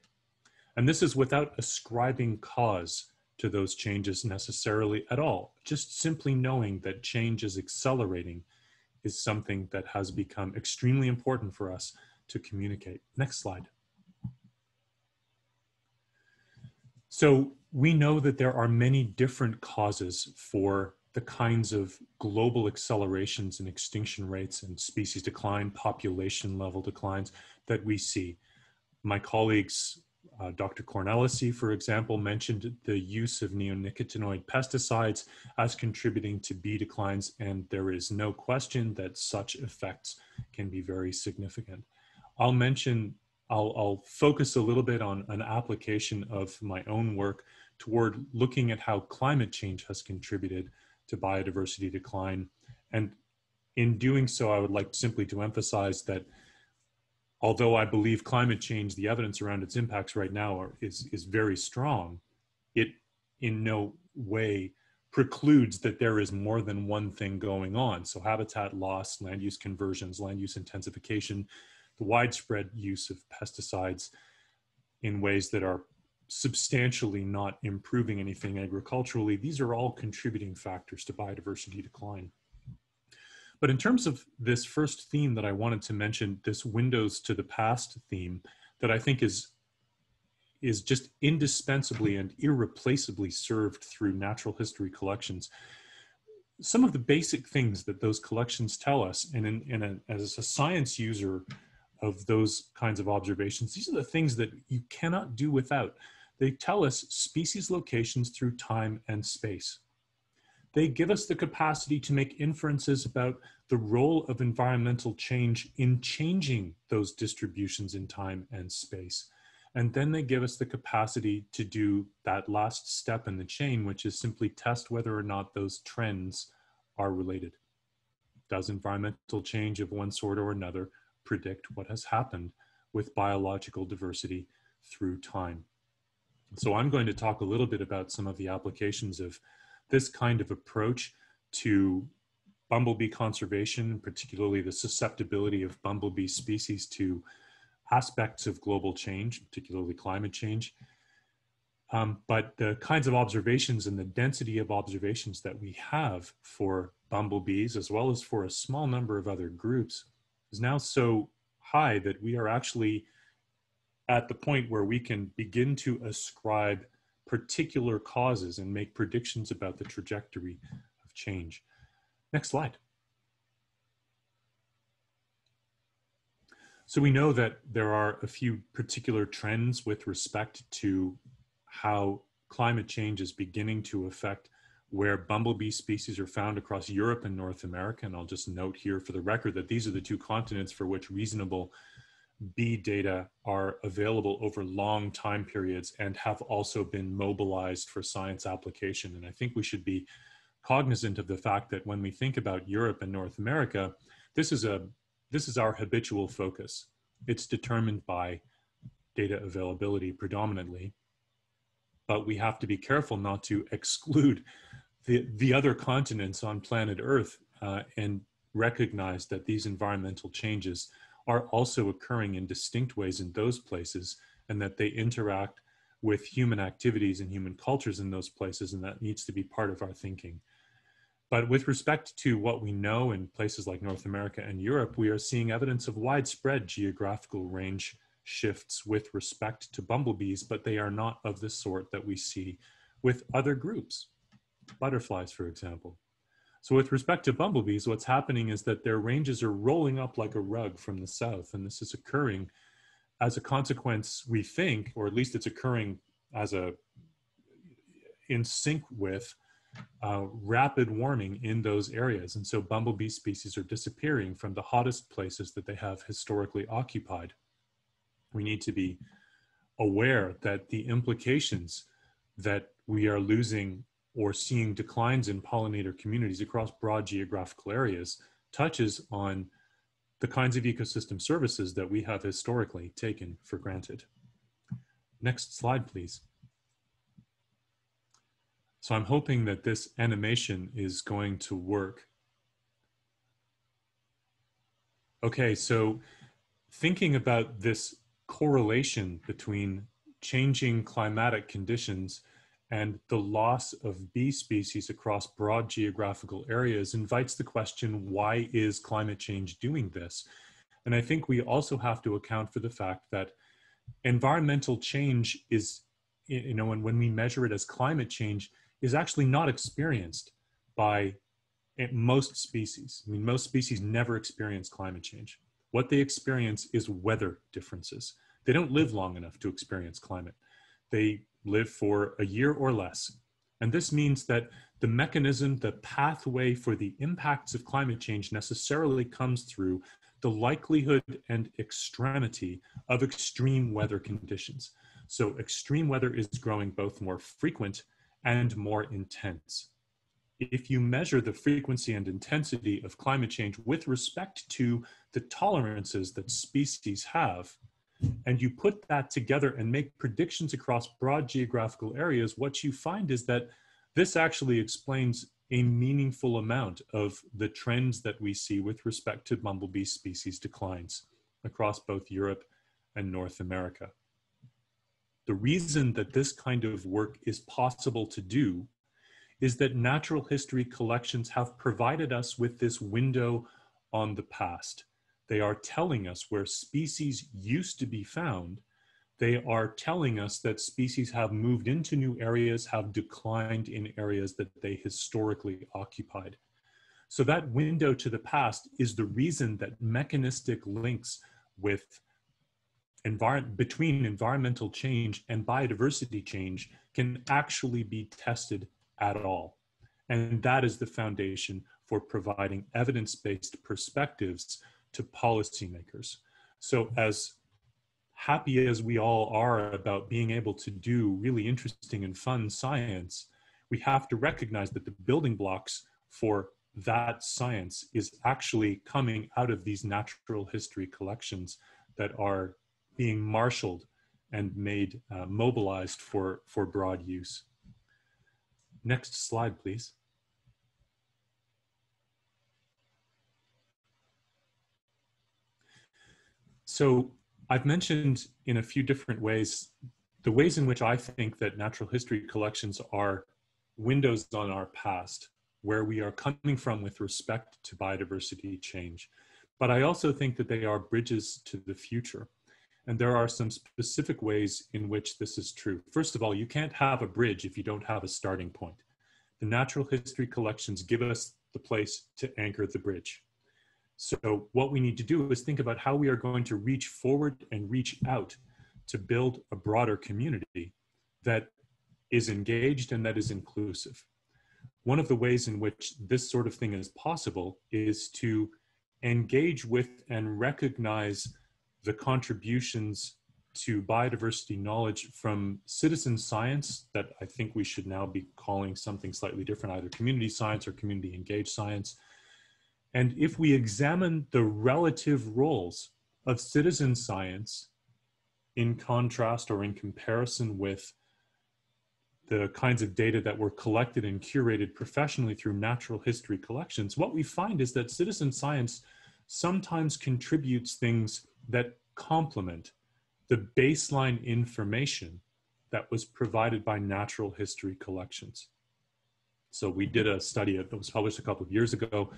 And this is without ascribing cause to those changes necessarily at all. Just simply knowing that change is accelerating is something that has become extremely important for us to communicate. Next slide. So we know that there are many different causes for the kinds of global accelerations in extinction rates and species decline, population level declines that we see. My colleagues, uh, Dr. Cornelissen, for example, mentioned the use of neonicotinoid pesticides as contributing to bee declines, and there is no question that such effects can be very significant. I'll mention, I'll, I'll focus a little bit on an application of my own work toward looking at how climate change has contributed to biodiversity decline. And in doing so, I would like simply to emphasize that although I believe climate change, the evidence around its impacts right now are, is, is very strong, it in no way precludes that there is more than one thing going on. So habitat loss, land use conversions, land use intensification, the widespread use of pesticides in ways that are substantially not improving anything agriculturally, these are all contributing factors to biodiversity decline. But in terms of this first theme that I wanted to mention, this windows to the past theme that I think is, is just indispensably and irreplaceably served through natural history collections. Some of the basic things that those collections tell us, and in, in a, as a science user of those kinds of observations, these are the things that you cannot do without. They tell us species locations through time and space. they give us the capacity to make inferences about the role of environmental change in changing those distributions in time and space. And then they give us the capacity to do that last step in the chain, which is simply test whether or not those trends are related. Does environmental change of one sort or another predict what has happened with biological diversity through time? So I'm going to talk a little bit about some of the applications of this kind of approach to bumblebee conservation, particularly the susceptibility of bumblebee species to aspects of global change, particularly climate change. Um, but the kinds of observations and the density of observations that we have for bumblebees, as well as for a small number of other groups, is now so high that we are actually at the point where we can begin to ascribe particular causes and make predictions about the trajectory of change. Next slide. So we know that there are a few particular trends with respect to how climate change is beginning to affect where bumblebee species are found across Europe and North America. And I'll just note here for the record that these are the two continents for which reasonable bee data are available over long time periods and have also been mobilized for science application. And I think we should be cognizant of the fact that when we think about Europe and North America, this is a this is our habitual focus. It's determined by data availability predominantly, but we have to be careful not to exclude the, the other continents on planet Earth uh, and recognize that these environmental changes are also occurring in distinct ways in those places and that they interact with human activities and human cultures in those places and that needs to be part of our thinking. But with respect to what we know in places like North America and Europe, we are seeing evidence of widespread geographical range shifts with respect to bumblebees, but they are not of the sort that we see with other groups, butterflies, for example. So with respect to bumblebees, what's happening is that their ranges are rolling up like a rug from the south, and this is occurring as a consequence, we think, or at least it's occurring as a in sync with uh, rapid warming in those areas. And so bumblebee species are disappearing from the hottest places that they have historically occupied. We need to be aware that the implications that we are losing or seeing declines in pollinator communities across broad geographical areas touches on the kinds of ecosystem services that we have historically taken for granted. Next slide, please. So I'm hoping that this animation is going to work. Okay, so thinking about this correlation between changing climatic conditions and the loss of bee species across broad geographical areas invites the question, why is climate change doing this? And I think we also have to account for the fact that environmental change is, you know, and when we measure it as climate change, is actually not experienced by eh, most species. I mean, most species never experience climate change. What they experience is weather differences. They don't live long enough to experience climate. They live for a year or less. And this means that the mechanism, the pathway for the impacts of climate change necessarily comes through the likelihood and extremity of extreme weather conditions. So extreme weather is growing both more frequent and more intense. If you measure the frequency and intensity of climate change with respect to the tolerances that species have, and you put that together and make predictions across broad geographical areas, what you find is that this actually explains a meaningful amount of the trends that we see with respect to bumblebee species declines across both Europe and North America. The reason that this kind of work is possible to do is that natural history collections have provided us with this window on the past. They are telling us where species used to be found. They are telling us that species have moved into new areas, have declined in areas that they historically occupied. So that window to the past is the reason that mechanistic links with between environmental change and biodiversity change can actually be tested at all. And that is the foundation for providing evidence-based perspectives to policymakers. So as happy as we all are about being able to do really interesting and fun science, we have to recognize that the building blocks for that science is actually coming out of these natural history collections that are being marshaled and made uh, mobilized for, for broad use. Next slide, please. So I've mentioned in a few different ways the ways in which I think that natural history collections are windows on our past, where we are coming from with respect to biodiversity change. But I also think that they are bridges to the future. And there are some specific ways in which this is true. First of all, you can't have a bridge if you don't have a starting point. The natural history collections give us the place to anchor the bridge. So what we need to do is think about how we are going to reach forward and reach out to build a broader community that is engaged and that is inclusive. One of the ways in which this sort of thing is possible is to engage with and recognize the contributions to biodiversity knowledge from citizen science that I think we should now be calling something slightly different, either community science or community engaged science. And if we examine the relative roles of citizen science in contrast or in comparison with the kinds of data that were collected and curated professionally through natural history collections, what we find is that citizen science sometimes contributes things that complement the baseline information that was provided by natural history collections. So we did a study that was published a couple of years ago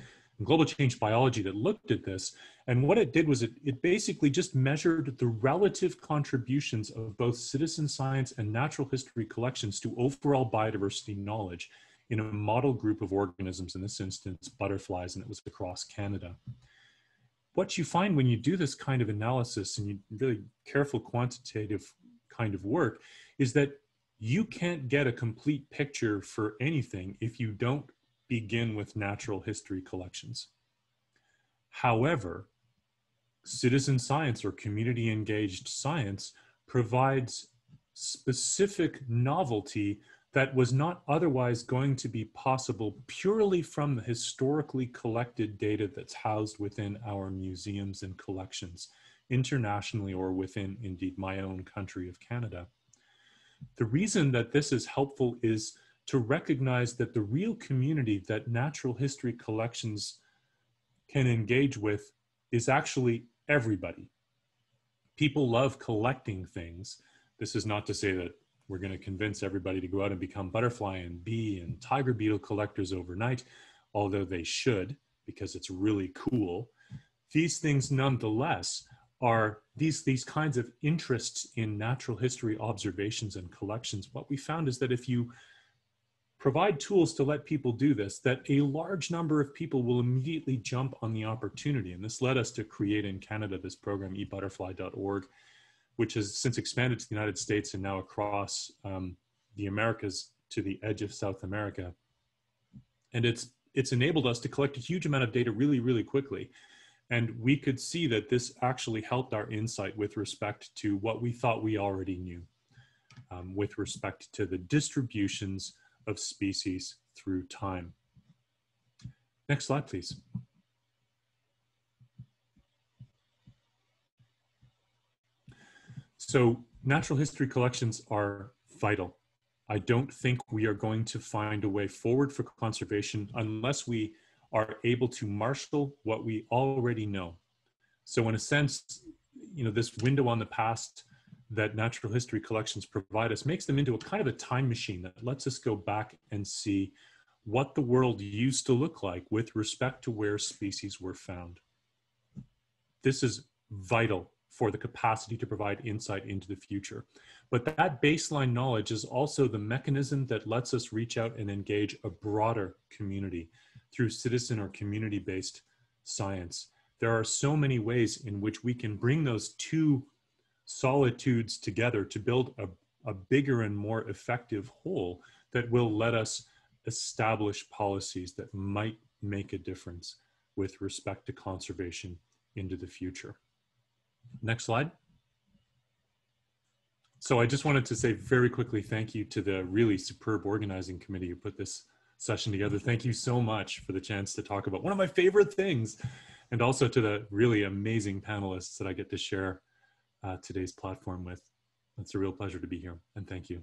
Global Change Biology that looked at this. And what it did was it, it basically just measured the relative contributions of both citizen science and natural history collections to overall biodiversity knowledge in a model group of organisms, in this instance, butterflies, and it was across Canada what you find when you do this kind of analysis and you really careful quantitative kind of work is that you can't get a complete picture for anything if you don't begin with natural history collections. However, citizen science or community engaged science provides specific novelty that was not otherwise going to be possible purely from the historically collected data that's housed within our museums and collections, internationally or within, indeed, my own country of Canada. The reason that this is helpful is to recognize that the real community that natural history collections can engage with is actually everybody. People love collecting things. This is not to say that we're going to convince everybody to go out and become butterfly and bee and tiger beetle collectors overnight, although they should because it's really cool. These things, nonetheless, are these, these kinds of interests in natural history observations and collections. What we found is that if you provide tools to let people do this, that a large number of people will immediately jump on the opportunity. And this led us to create in Canada this program, ebutterfly.org, which has since expanded to the United States and now across um, the Americas to the edge of South America. And it's it's enabled us to collect a huge amount of data really, really quickly. And we could see that this actually helped our insight with respect to what we thought we already knew um, with respect to the distributions of species through time. Next slide, please. So natural history collections are vital. I don't think we are going to find a way forward for conservation unless we are able to marshal what we already know. So in a sense, you know, this window on the past that natural history collections provide us makes them into a kind of a time machine that lets us go back and see what the world used to look like with respect to where species were found. This is vital for the capacity to provide insight into the future. But that baseline knowledge is also the mechanism that lets us reach out and engage a broader community through citizen or community based science. There are so many ways in which we can bring those two solitudes together to build a, a bigger and more effective whole that will let us establish policies that might make a difference with respect to conservation into the future. Next slide. So I just wanted to say very quickly thank you to the really superb organizing committee who put this session together. Thank you so much for the chance to talk about one of my favorite things and also to the really amazing panelists that I get to share uh, today's platform with. It's a real pleasure to be here and thank you.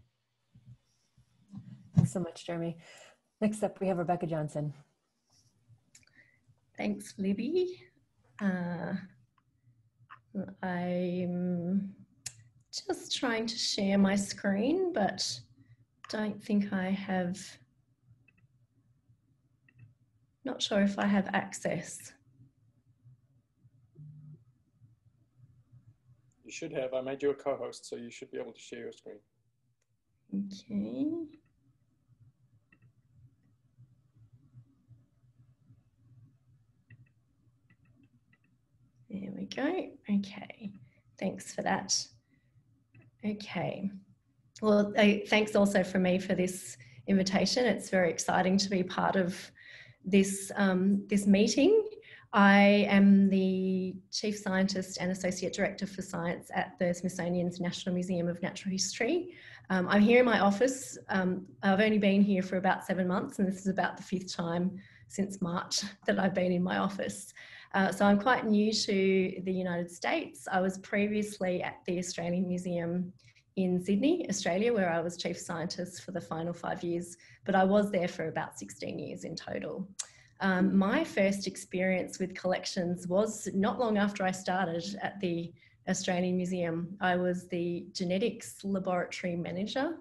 Thanks so much, Jeremy. Next up, we have Rebecca Johnson. Thanks, Libby. Uh, I'm just trying to share my screen, but don't think I have, not sure if I have access. Should have. I made you a co-host, so you should be able to share your screen. Okay. There we go. Okay. Thanks for that. Okay. Well, thanks also for me for this invitation. It's very exciting to be part of this, um, this meeting. I am the Chief Scientist and Associate Director for Science at the Smithsonian's National Museum of Natural History. Um, I'm here in my office. Um, I've only been here for about seven months and this is about the fifth time since March that I've been in my office. Uh, so I'm quite new to the United States. I was previously at the Australian Museum in Sydney, Australia, where I was chief scientist for the final five years, but I was there for about 16 years in total. Um, my first experience with collections was not long after I started at the Australian Museum. I was the genetics laboratory manager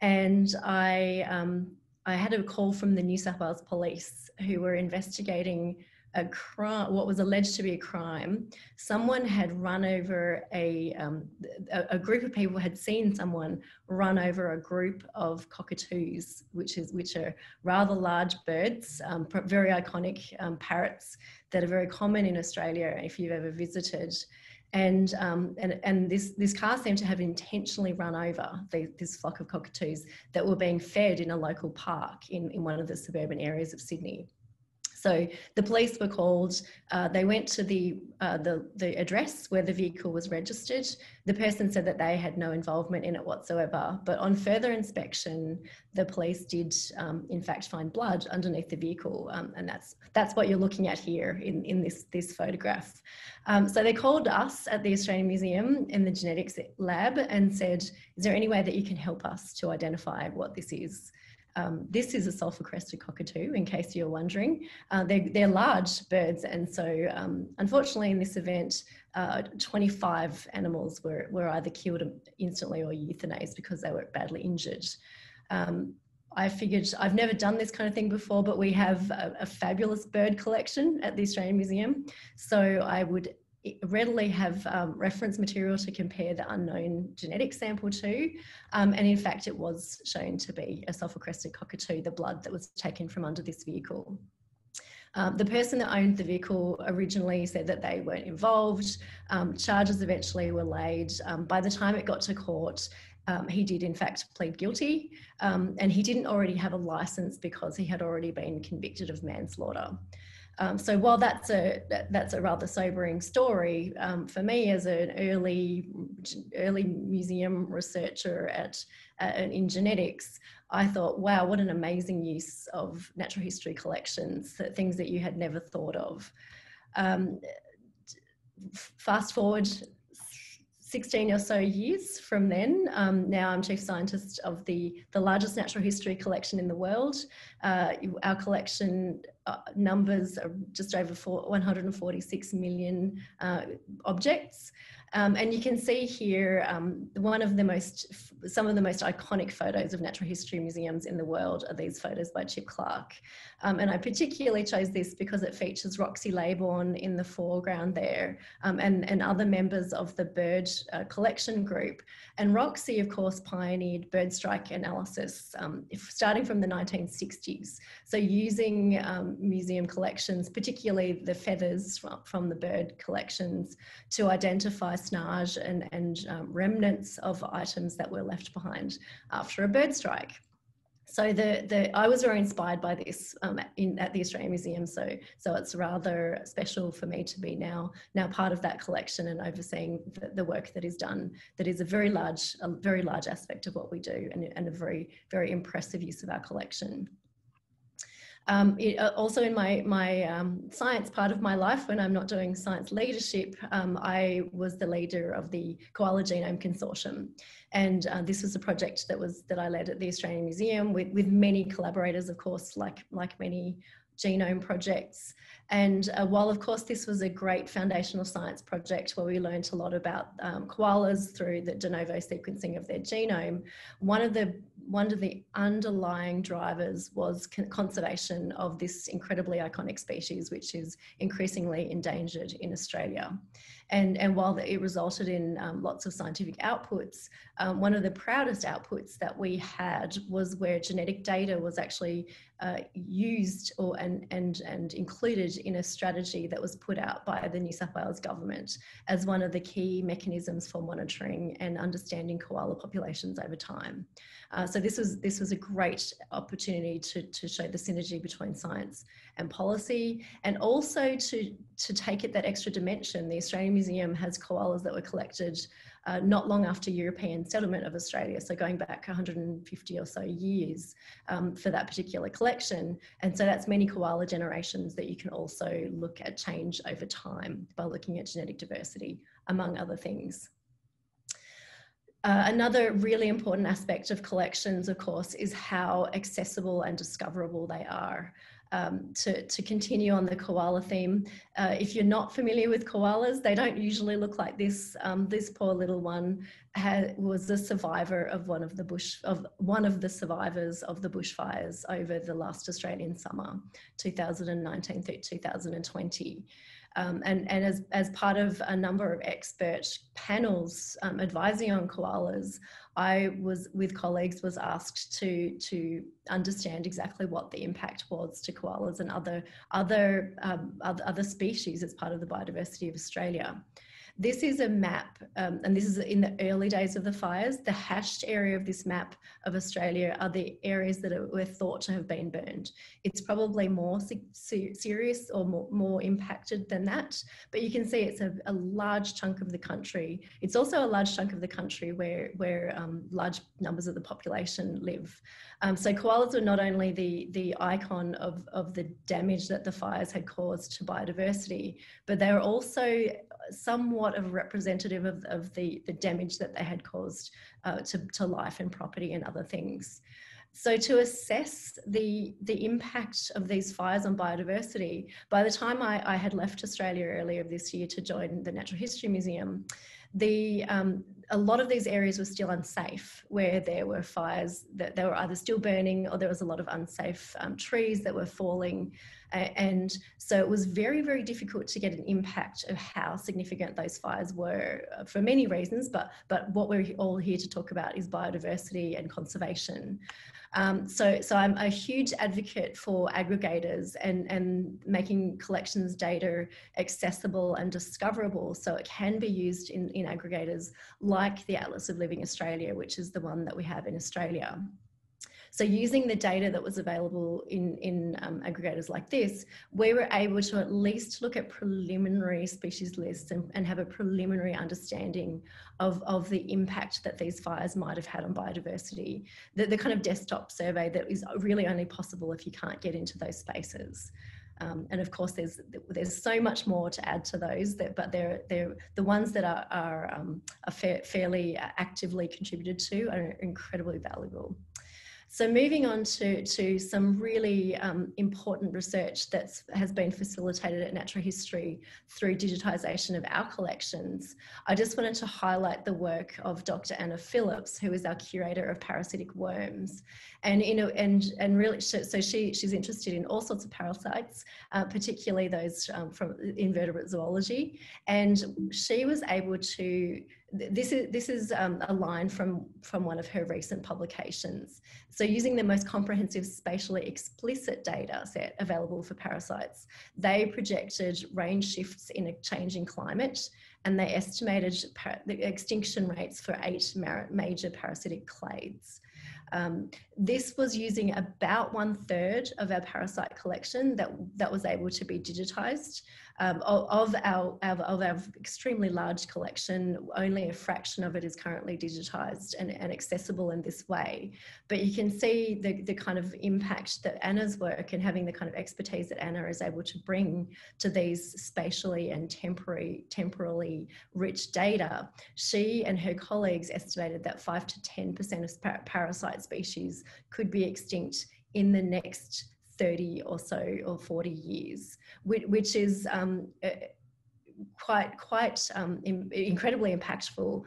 and I, um, I had a call from the New South Wales Police who were investigating a crime, what was alleged to be a crime, someone had run over a, um, a, a, group of people had seen someone run over a group of cockatoos, which is which are rather large birds, um, very iconic um, parrots that are very common in Australia if you've ever visited. And, um, and, and this, this car seemed to have intentionally run over the, this flock of cockatoos that were being fed in a local park in, in one of the suburban areas of Sydney. So the police were called. Uh, they went to the, uh, the, the address where the vehicle was registered. The person said that they had no involvement in it whatsoever. But on further inspection, the police did, um, in fact, find blood underneath the vehicle, um, and that's that's what you're looking at here in in this this photograph. Um, so they called us at the Australian Museum in the genetics lab and said, "Is there any way that you can help us to identify what this is?" Um, this is a sulphur-crested cockatoo, in case you're wondering. Uh, they're, they're, large birds, and so um, unfortunately in this event, uh, 25 animals were, were either killed instantly or euthanized because they were badly injured. Um, I figured I've never done this kind of thing before, but we have a, a, fabulous bird collection at the Australian Museum. So I would readily have um, reference material to compare the unknown genetic sample to. Um, and in fact, it was shown to be a sulphur-crested cockatoo, the blood that was taken from under this vehicle. Um, the person that owned the vehicle originally said that they weren't involved. Um, charges eventually were laid. Um, by the time it got to court, um, he did in fact plead guilty um, and he didn't already have a license because he had already been convicted of manslaughter. Um, so while that's a that's a rather sobering story um, for me as an early early museum researcher at in genetics, I thought, wow, what an amazing use of natural history collections, things that you had never thought of. Um, fast forward 16 or so years from then. Um, now I'm chief scientist of the, the largest natural history collection in the world. Uh, our collection uh, numbers are just over four, 146 million uh, objects. Um, and you can see here um, one of the most, some of the most iconic photos of natural history museums in the world are these photos by Chip Clark. Um, and I particularly chose this because it features Roxie Laybourne in the foreground there um, and, and other members of the bird uh, collection group. And Roxie, of course, pioneered bird strike analysis um, starting from the 1960s. So using um, museum collections, particularly the feathers from, from the bird collections to identify and, and um, remnants of items that were left behind after a bird strike. so the, the I was very inspired by this um, in, at the Australian Museum. So so it's rather special for me to be now now part of that collection and overseeing the, the work that is done. That is a very large a very large aspect of what we do and, and a very very impressive use of our collection. Um, it, uh, also in my, my um, science part of my life, when I'm not doing science leadership, um, I was the leader of the Koala Genome Consortium. And uh, this was a project that was that I led at the Australian Museum with, with many collaborators, of course, like, like many genome projects. And uh, while, of course, this was a great foundational science project where we learned a lot about um, koalas through the de novo sequencing of their genome, one of the one of the underlying drivers was conservation of this incredibly iconic species, which is increasingly endangered in Australia. And, and while it resulted in um, lots of scientific outputs, um, one of the proudest outputs that we had was where genetic data was actually uh, used or and, and, and included in a strategy that was put out by the New South Wales government as one of the key mechanisms for monitoring and understanding koala populations over time. Uh, so this was this was a great opportunity to, to show the synergy between science and policy, and also to to take it that extra dimension. The Australian Museum has koalas that were collected uh, not long after European settlement of Australia, so going back 150 or so years um, for that particular collection. And so that's many koala generations that you can also look at change over time by looking at genetic diversity, among other things. Uh, another really important aspect of collections, of course, is how accessible and discoverable they are. Um, to, to continue on the koala theme, uh, if you're not familiar with koalas, they don't usually look like this. Um, this poor little one was a survivor of one of the bush of one of the survivors of the bushfires over the last Australian summer, 2019 through 2020. Um, and, and as, as part of a number of expert panels um, advising on koalas, I was with colleagues was asked to to understand exactly what the impact was to koalas and other other um, other, other species as part of the biodiversity of Australia. This is a map, um, and this is in the early days of the fires. The hashed area of this map of Australia are the areas that are, were thought to have been burned. It's probably more se serious or more, more, impacted than that, but you can see it's a, a, large chunk of the country. It's also a large chunk of the country where, where um, large numbers of the population live. Um, so koalas were not only the, the icon of, of the damage that the fires had caused to biodiversity, but they're also somewhat of representative of, of the, the damage that they had caused uh, to, to life and property and other things. So to assess the, the impact of these fires on biodiversity, by the time I, I had left Australia earlier this year to join the Natural History Museum, the, um, a lot of these areas were still unsafe where there were fires that they were either still burning or there was a lot of unsafe um, trees that were falling and so it was very, very difficult to get an impact of how significant those fires were uh, for many reasons, but, but what we're all here to talk about is biodiversity and conservation. Um, so, so I'm a huge advocate for aggregators and, and making collections data accessible and discoverable so it can be used in, in aggregators like the Atlas of Living Australia, which is the one that we have in Australia. So using the data that was available in, in um, aggregators like this, we were able to at least look at preliminary species lists and, and have a preliminary understanding of, of the impact that these fires might have had on biodiversity. The, the kind of desktop survey that is really only possible if you can't get into those spaces. Um, and of course, there's there's so much more to add to those, that, but they're they're the ones that are are, um, are fa fairly actively contributed to are incredibly valuable. So moving on to, to some really um, important research that has been facilitated at Natural History through digitisation of our collections, I just wanted to highlight the work of Dr. Anna Phillips, who is our curator of parasitic worms. And, you know, and, and really, so she, she's interested in all sorts of parasites, uh, particularly those um, from invertebrate zoology. And she was able to this is this is um, a line from from one of her recent publications. So using the most comprehensive spatially explicit data set available for parasites, they projected range shifts in a changing climate, and they estimated the extinction rates for eight major parasitic clades. Um, this was using about one third of our parasite collection that, that was able to be digitized. Um, of, our, of, of, our extremely large collection, only a fraction of it is currently digitized and, and accessible in this way. But you can see the, the kind of impact that Anna's work and having the kind of expertise that Anna is able to bring to these spatially and temporary, temporally rich data. She and her colleagues estimated that 5 to 10% of parasite species could be extinct in the next 30 or so or 40 years, which, which is um, quite quite um, in, incredibly impactful,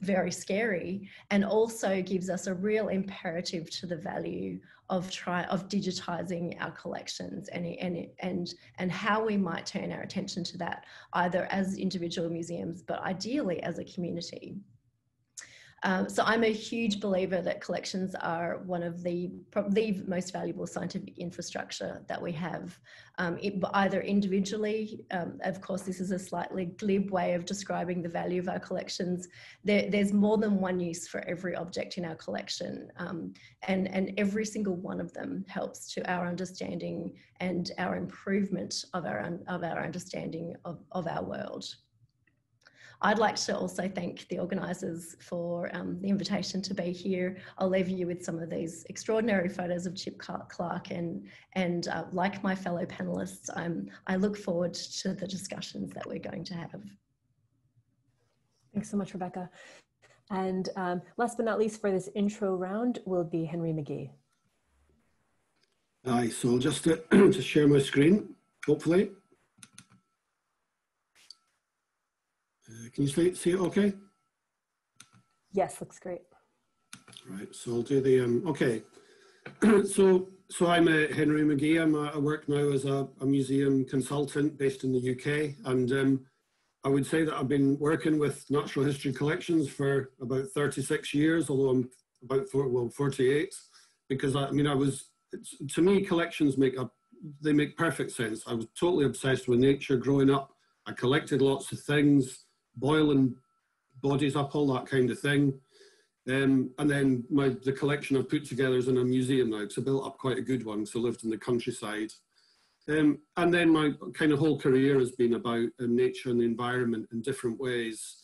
very scary, and also gives us a real imperative to the value of try of digitizing our collections and and and and how we might turn our attention to that either as individual museums, but ideally as a community. Um, so I'm a huge believer that collections are one of the the most valuable scientific infrastructure that we have, um, it, either individually. Um, of course, this is a slightly glib way of describing the value of our collections. There, there's more than one use for every object in our collection, um, and and every single one of them helps to our understanding and our improvement of our of our understanding of, of our world. I'd like to also thank the organisers for um, the invitation to be here. I'll leave you with some of these extraordinary photos of Chip Clark and, and uh, like my fellow panellists, I'm, I look forward to the discussions that we're going to have. Thanks so much, Rebecca. And um, last but not least for this intro round will be Henry McGhie. Hi, so just to, to share my screen, hopefully. Can you see, see it okay? Yes, looks great. Right, so I'll do the, um, okay. so, so I'm uh, Henry McGhie. I'm, uh, I work now as a, a, museum consultant based in the UK. And um, I would say that I've been working with natural history collections for about 36 years, although I'm about, four, well, 48. Because I, I mean, I was, to me, collections make a, they make perfect sense. I was totally obsessed with nature growing up. I collected lots of things boiling bodies up, all that kind of thing. Um, and then my, the collection I've put together is in a museum now, because I built up quite a good one, so I lived in the countryside. Um, and then my kind of whole career has been about um, nature and the environment in different ways.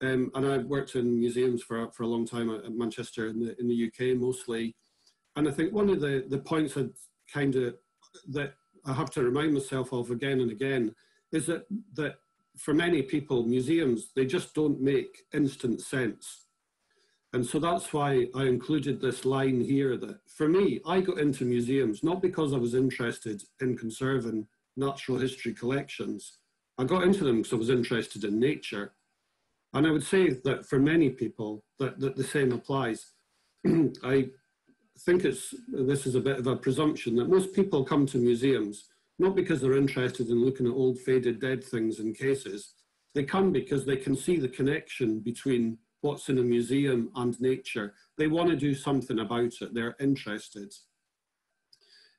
Um, and I've worked in museums for, for a long time at, Manchester in the, in the UK mostly. And I think one of the, the points I kind of, that I have to remind myself of again and again is that, that for many people, museums, they just don't make instant sense. And so that's why I included this line here that for me, I got into museums not because I was interested in conserving natural history collections. I got into them because I was interested in nature. And I would say that for many people, that, that the same applies. I think it's, this is a bit of a presumption, that most people come to museums not because they're interested in looking at old faded dead things in cases. They come because they can see the connection between what's in a museum and nature. They want to do something about it. They're interested.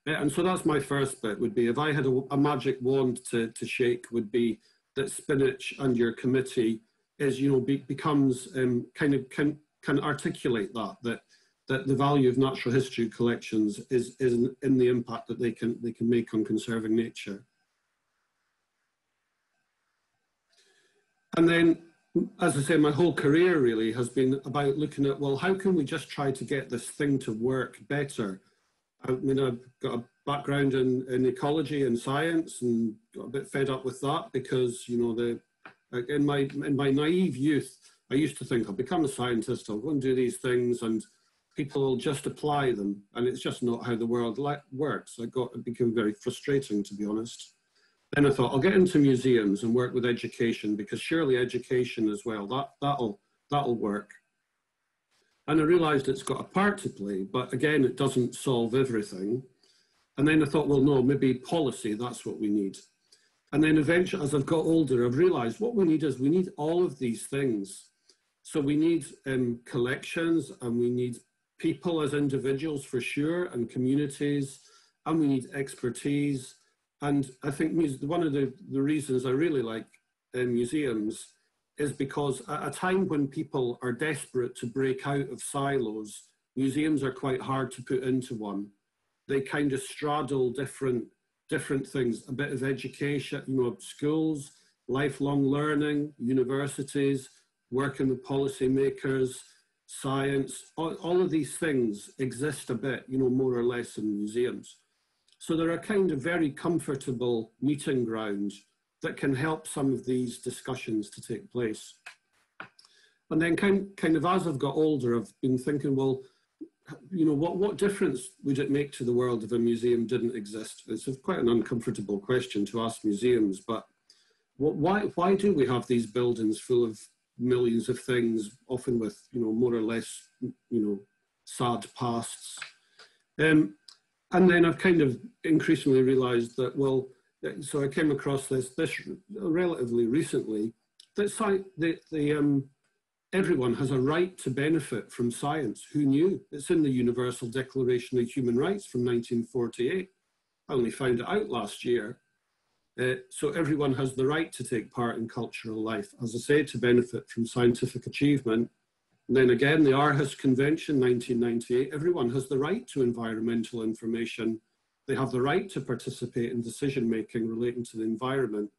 And so that's my first bit would be if I had a, a magic wand to, to shake would be that SPNHC and your committee is, you know, be, becomes um, kind of can, can articulate that, that that the value of natural history collections is, is in the impact that they can, they can make on conserving nature. And then, as I say, my whole career really has been about looking at, well, how can we just try to get this thing to work better? I mean, I've got a background in, in ecology and science and got a bit fed up with that because, you know, the, in my, in my naive youth, I used to think I'll become a scientist, I'll go and do these things and people will just apply them, and it's just not how the world like works. I got it became very frustrating, to be honest. Then I thought I'll get into museums and work with education because surely education as well that that'll that'll work. And I realised it's got a part to play, but again, it doesn't solve everything. And then I thought, well, no, maybe policy, that's what we need. And then eventually, as I've got older, I've realized what we need is we need all of these things. So we need um, collections and we need people as individuals for sure and communities and we need expertise and i think one of the, the reasons i really like uh, museums is because at a time when people are desperate to break out of silos museums are quite hard to put into one. They kind of straddle different different things, a bit of education, you know, schools, lifelong learning, universities, working with policymakers, science, all, all of these things exist a bit, you know, more or less in museums. So they're a kind of very comfortable meeting ground that can help some of these discussions to take place. And then kind, kind of as I've got older, I've been thinking, well, you know, what, what difference would it make to the world if a museum didn't exist? It's quite an uncomfortable question to ask museums, but what, why, why do we have these buildings full of millions of things, often with, you know, more or less, you know, sad pasts? Um, and then I've kind of increasingly realized that, well, so I came across this, this relatively recently, that the, the um, Everyone has a right to benefit from science. Who knew? It's in the Universal Declaration of Human Rights from 1948. I only found it out last year. Uh, so everyone has the right to take part in cultural life, as I say, to benefit from scientific achievement. And then again, the Aarhus Convention, 1998, everyone has the right to environmental information. They have the right to participate in decision making relating to the environment.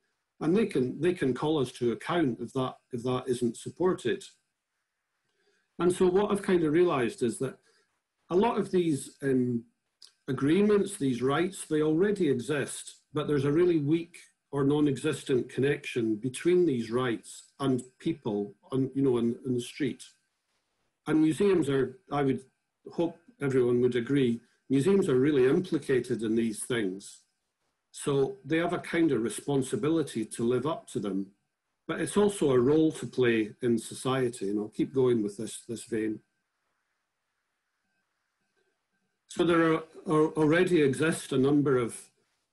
And they can, they can call us to account if that, if that isn't supported. And so what I've kind of realized is that a lot of these um, agreements, these rights, they already exist, but there's a really weak or non-existent connection between these rights and people on, you know, in, in the street. And museums are, I would hope everyone would agree, museums are really implicated in these things. So they have a kind of responsibility to live up to them but it's also a role to play in society, and I'll keep going with this, this vein. So there are, are already exist a number of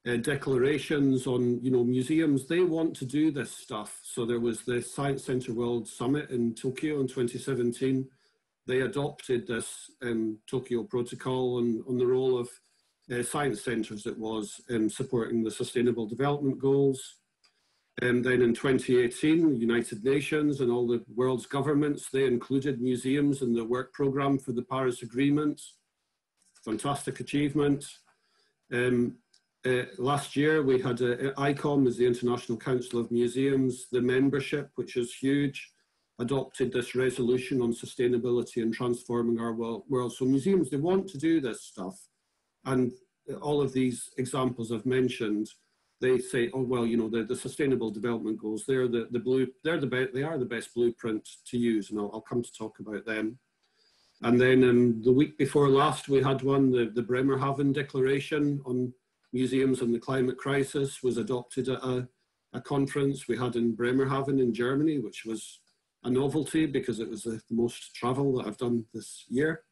uh, declarations on, you know, museums, they want to do this stuff. So there was the Science Center World Summit in Tokyo in 2017. They adopted this um, Tokyo Protocol on, on the role of uh, science centers it was in supporting the Sustainable Development Goals. And then in 2018, the United Nations and all the world's governments, they included museums in the work program for the Paris Agreement. Fantastic achievement. Um, uh, last year, we had uh, ICOM as the International Council of Museums, the membership, which is huge, adopted this resolution on sustainability and transforming our world. So museums, they want to do this stuff. And all of these examples I've mentioned they say, oh well, you know, the, the sustainable development goals, they're the, the blue, they're the they are the best blueprint to use, and I'll, I'll come to talk about them. And then um, the week before last, we had one, the, the Bremerhaven Declaration on museums and the climate crisis was adopted at a, a conference we had in Bremerhaven in Germany, which was a novelty because it was the most travel that I've done this year.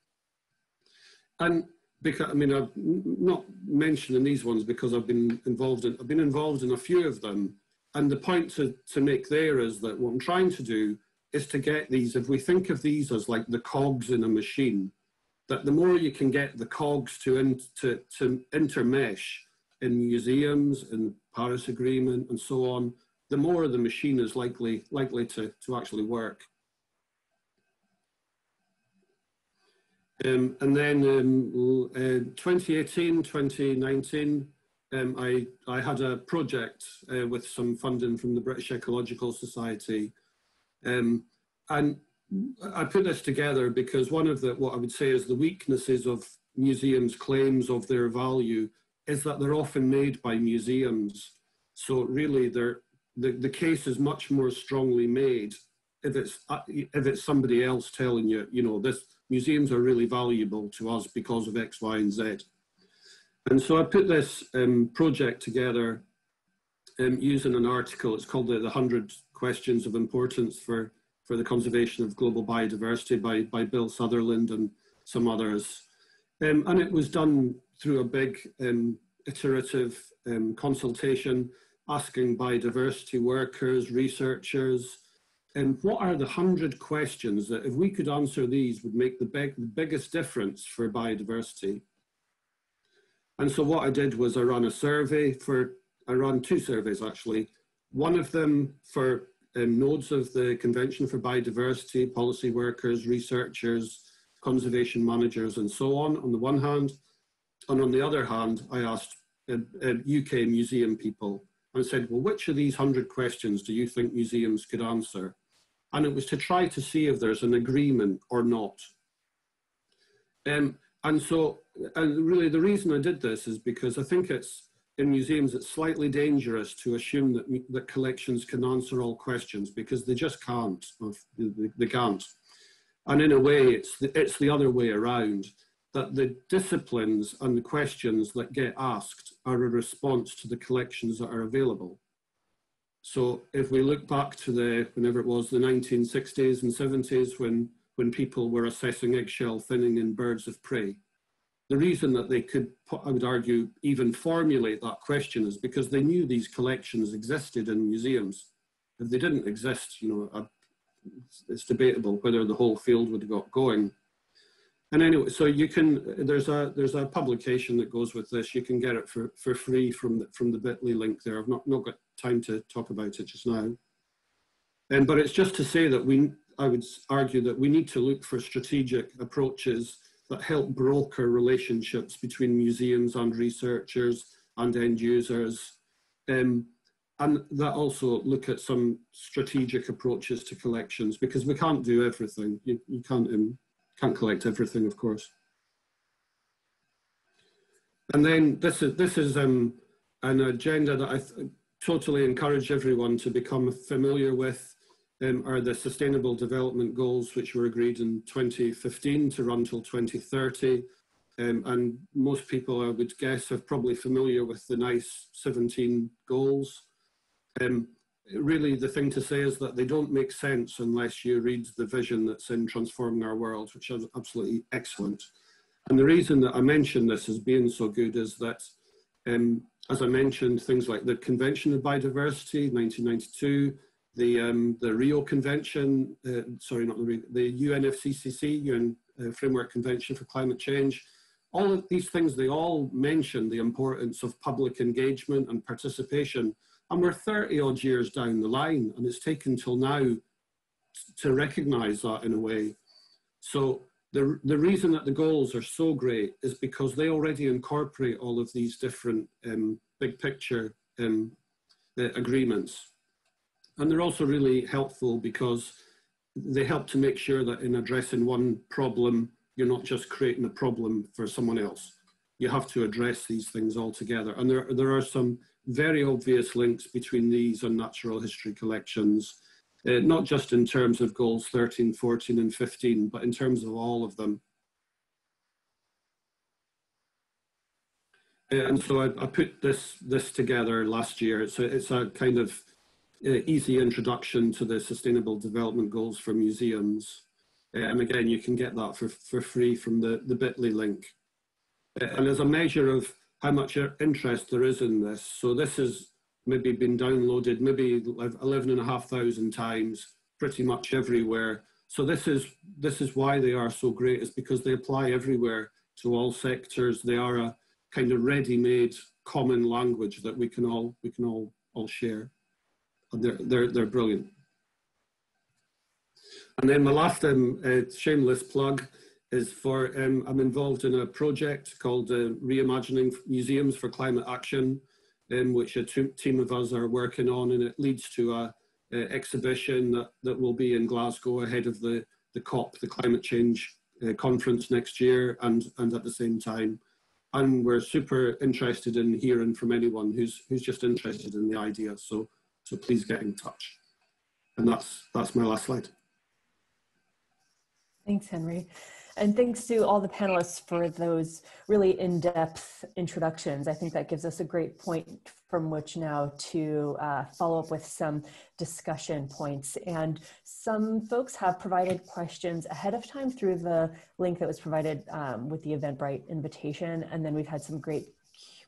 And because I mean I'm not mentioning these ones because I've been involved in I've been involved in a few of them, and the point to to make there is that what I'm trying to do is to get these. If we think of these as like the cogs in a machine, that the more you can get the cogs to in, to to intermesh in museums, in Paris Agreement, and so on, the more the machine is likely likely to to actually work. Um, and then um, uh, 2018, 2019, um, I, I had a project uh, with some funding from the British Ecological Society. Um, and I put this together because one of the, what I would say is the weaknesses of museums' claims of their value is that they're often made by museums. So really the, the case is much more strongly made if it's, uh, if it's somebody else telling you, you know, this, museums are really valuable to us because of X, Y, and Z. And so I put this um, project together um, using an article. It's called the, the 100 Questions of Importance for, for the Conservation of Global Biodiversity by, by Bill Sutherland and some others. Um, and it was done through a big um, iterative um, consultation asking biodiversity workers, researchers, and what are the 100 questions that if we could answer these would make the, big, the biggest difference for biodiversity? And so what I did was I ran a survey for, I ran two surveys actually. One of them for um, nodes of the Convention for Biodiversity, policy workers, researchers, conservation managers and so on, on the one hand. And on the other hand, I asked uh, uh, UK museum people and said, well, which of these 100 questions do you think museums could answer? And it was to try to see if there's an agreement or not. Um, and so, and really the reason I did this is because I think it's, in museums, it's slightly dangerous to assume that, that collections can answer all questions because they just can't, they, can't. And in a way, it's the, it's the other way around, that the disciplines and the questions that get asked are a response to the collections that are available. So if we look back to the, whenever it was, the 1960s and 70s when, when people were assessing eggshell thinning in birds of prey, the reason that they could, I would argue, even formulate that question is because they knew these collections existed in museums. If they didn't exist, you know, it's debatable whether the whole field would have got going. And anyway, so you can, there's a, there's a publication that goes with this. You can get it for, for free from the, from the bit.ly link there. I've not, not got time to talk about it just now. Um, but it's just to say that we, I would argue that we need to look for strategic approaches that help broker relationships between museums and researchers and end users. Um, and that also look at some strategic approaches to collections because we can't do everything. You, you can't, um, can't collect everything, of course. And then this is, this is um, an agenda that I totally encourage everyone to become familiar with um, are the Sustainable Development Goals, which were agreed in 2015 to run till 2030. Um, and most people, I would guess, are probably familiar with the NICE 17 goals. Um, really, the thing to say is that they don't make sense unless you read the vision that's in Transforming Our World, which is absolutely excellent. And the reason that I mention this as being so good is that, um, as I mentioned, things like the Convention of Biodiversity, 1992, the um, the Rio Convention, uh, sorry, not the Rio, the UNFCCC, UN uh, Framework Convention for Climate Change. All of these things, they all mention the importance of public engagement and participation. And we're 30 odd years down the line, and it's taken till now to recognize that in a way. So the, the reason that the goals are so great is because they already incorporate all of these different um, big picture um, uh, agreements. And they're also really helpful because they help to make sure that in addressing one problem, you're not just creating a problem for someone else. You have to address these things all together. And there, there are some very obvious links between these and natural history collections, uh, not just in terms of goals 13, 14 and 15, but in terms of all of them. And so I, I, put this this together last year. So it's a kind of easy introduction to the Sustainable Development Goals for museums. Uh, and again, you can get that for, for free from the, the bit.ly link. Uh, and as a measure of how much interest there is in this, so this has maybe been downloaded maybe 11,500 times, pretty much everywhere. So this is, this is why they are so great, is because they apply everywhere to all sectors. They are a kind of ready-made common language that we can all, we can all, all share they're, they're, they're brilliant. And then my last um, uh, shameless plug is for, um, I'm involved in a project called uh, Reimagining Museums for Climate Action, um, which a team of us are working on, and it leads to a, a, exhibition that, that will be in Glasgow ahead of the, the COP, the Climate Change uh, Conference next year, and, and at the same time. And we're super interested in hearing from anyone who's, who's just interested in the idea. So so please get in touch. And that's, that's my last slide. Thanks, Henry. And thanks to all the panelists for those really in-depth introductions. I think that gives us a great point from which now to uh, follow up with some discussion points. And some folks have provided questions ahead of time through the link that was provided um, with the Eventbrite invitation. And then we've had some great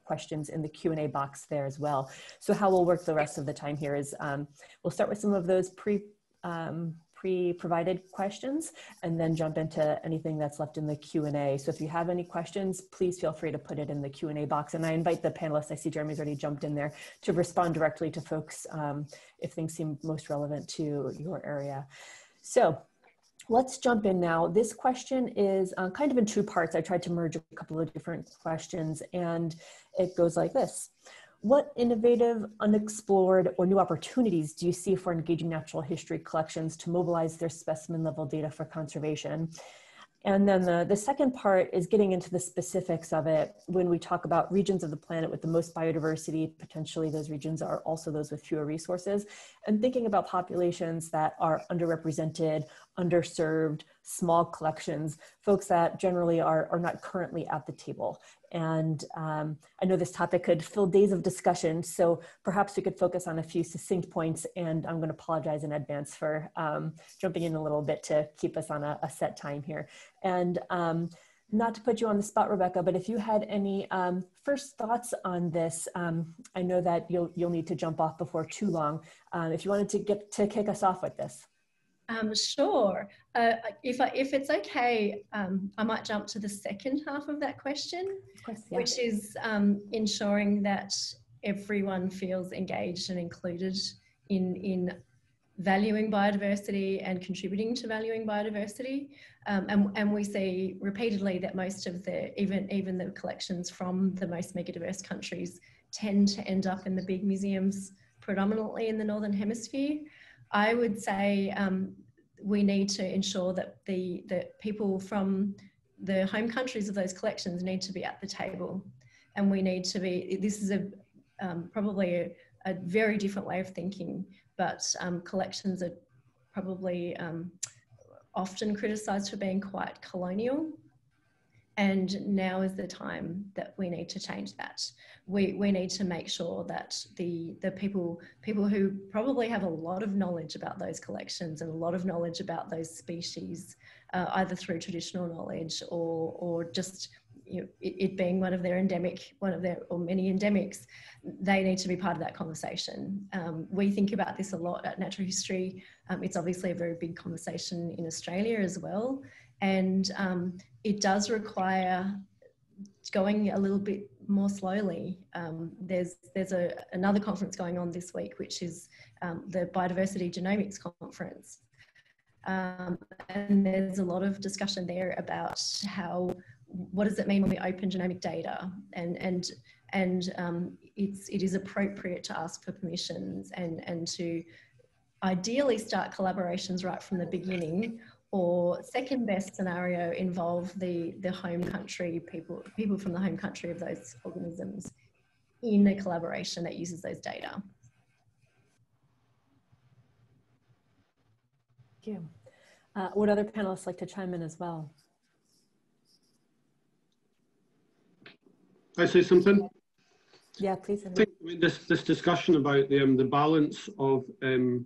questions in the Q&A box there as well. So how we'll work the rest of the time here is um, we'll start with some of those pre um, pre-provided questions and then jump into anything that's left in the Q&A. So if you have any questions, please feel free to put it in the Q&A box. And I invite the panelists, I see Jeremy's already jumped in there, to respond directly to folks um, if things seem most relevant to your area. So let's jump in now. This question is uh, kind of in two parts. I tried to merge a couple of different questions and it goes like this. What innovative, unexplored, or new opportunities do you see for engaging natural history collections to mobilize their specimen level data for conservation? And then the, the second part is getting into the specifics of it when we talk about regions of the planet with the most biodiversity, potentially those regions are also those with fewer resources, and thinking about populations that are underrepresented, underserved, small collections, folks that generally are, are not currently at the table. And um, I know this topic could fill days of discussion, so perhaps we could focus on a few succinct points. And I'm going to apologize in advance for um, jumping in a little bit to keep us on a, a set time here. And um, not to put you on the spot, Rebecca, but if you had any um, first thoughts on this, um, I know that you'll you'll need to jump off before too long. Um, if you wanted to get to kick us off with this. Um, sure. Uh, if, I, if it's okay, um, I might jump to the second half of that question, course, yeah. which is um, ensuring that everyone feels engaged and included in, in valuing biodiversity and contributing to valuing biodiversity. Um, and, and we see repeatedly that most of the, even, even the collections from the most megadiverse countries tend to end up in the big museums, predominantly in the Northern Hemisphere. I would say um, we need to ensure that the that people from the home countries of those collections need to be at the table, and we need to be. This is a um, probably a, a, very different way of thinking, but um, collections are probably um, often criticised for being quite colonial and now is the time that we need to change that. We, we need to make sure that the, the people, people who probably have a lot of knowledge about those collections and a lot of knowledge about those species, uh, either through traditional knowledge or, or just you know, it, it, being one of their endemic, one of their, or many endemics, they need to be part of that conversation. Um, we think about this a lot at Natural History. Um, it's obviously a very big conversation in Australia as well. And um, it does require going a little bit more slowly. Um, there's there's a, another conference going on this week, which is um, the Biodiversity Genomics Conference. Um, and there's a lot of discussion there about how, what does it mean when we open genomic data and, and, and um, it's, it is appropriate to ask for permissions and, and to ideally start collaborations right from the beginning or second best scenario involve the, the home country people, people from the home country of those organisms in a collaboration that uses those data. Thank you. Uh, would other panelists like to chime in as well? I say something? Yeah, please. I think I mean, this, this discussion about the, um, the balance of um,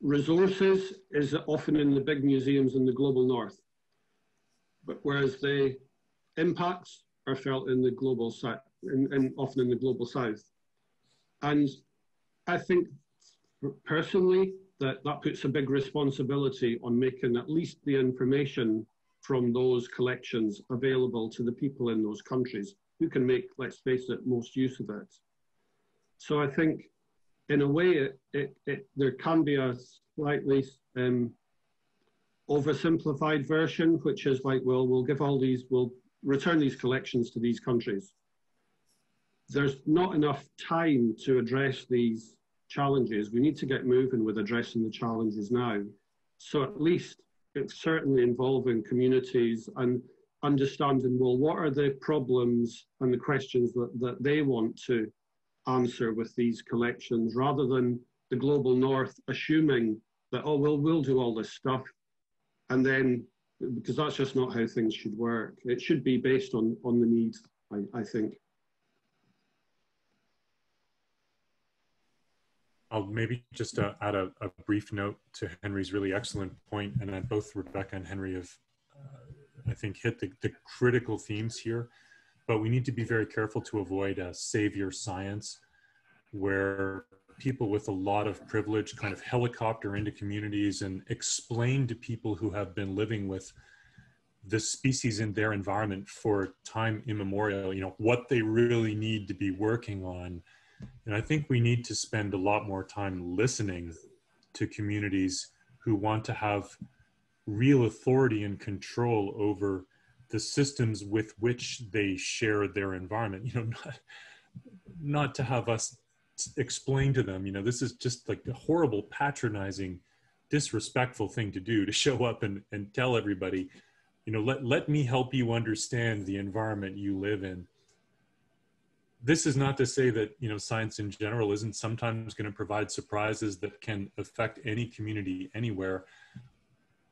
resources is often in the big museums in the global north, but whereas the impacts are felt in the global south, and, often in the global south. And I think personally that that puts a big responsibility on making at least the information from those collections available to the people in those countries who can make, let's face it, most use of it. So I think in a way, it, it, it, there can be a slightly um, oversimplified version, which is like, well, we'll give all these, we'll return these collections to these countries. There's not enough time to address these challenges. We need to get moving with addressing the challenges now. So at least it's certainly involving communities and understanding, well, what are the problems and the questions that, that they want to answer with these collections rather than the global north assuming that, oh, well, we'll do all this stuff. And then, because that's just not how things should work. It should be based on, on the need, I, I think. I'll maybe just uh, add a, a, brief note to Henry's really excellent point, and then both Rebecca and Henry have, uh, I think, hit the, the critical themes here but we need to be very careful to avoid a savior science where people with a lot of privilege kind of helicopter into communities and explain to people who have been living with this species in their environment for time immemorial you know what they really need to be working on. And i think we need to spend a lot more time listening to communities who want to have real authority and control over the systems with which they share their environment you know not not to have us explain to them you know this is just like a horrible patronizing disrespectful thing to do to show up and, and tell everybody you know let, let me help you understand the environment you live in. This is not to say that you know science in general isn't sometimes going to provide surprises that can affect any community anywhere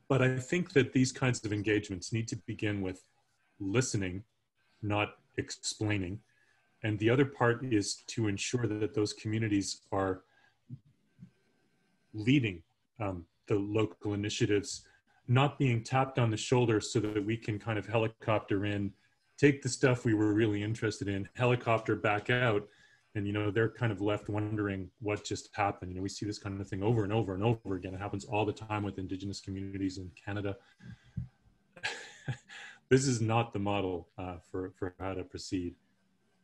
but i think that these kinds of engagements need to begin with listening not explaining. And the other part is to ensure that those communities are leading um, the local initiatives not being tapped on the shoulder so that we can kind of helicopter in take the stuff we were really interested in, helicopter back out, and you know they're kind of left wondering what just happened. You know, we see this kind of thing over and over and over again. It happens all the time with Indigenous communities in Canada. this is not the model uh, for for how to proceed.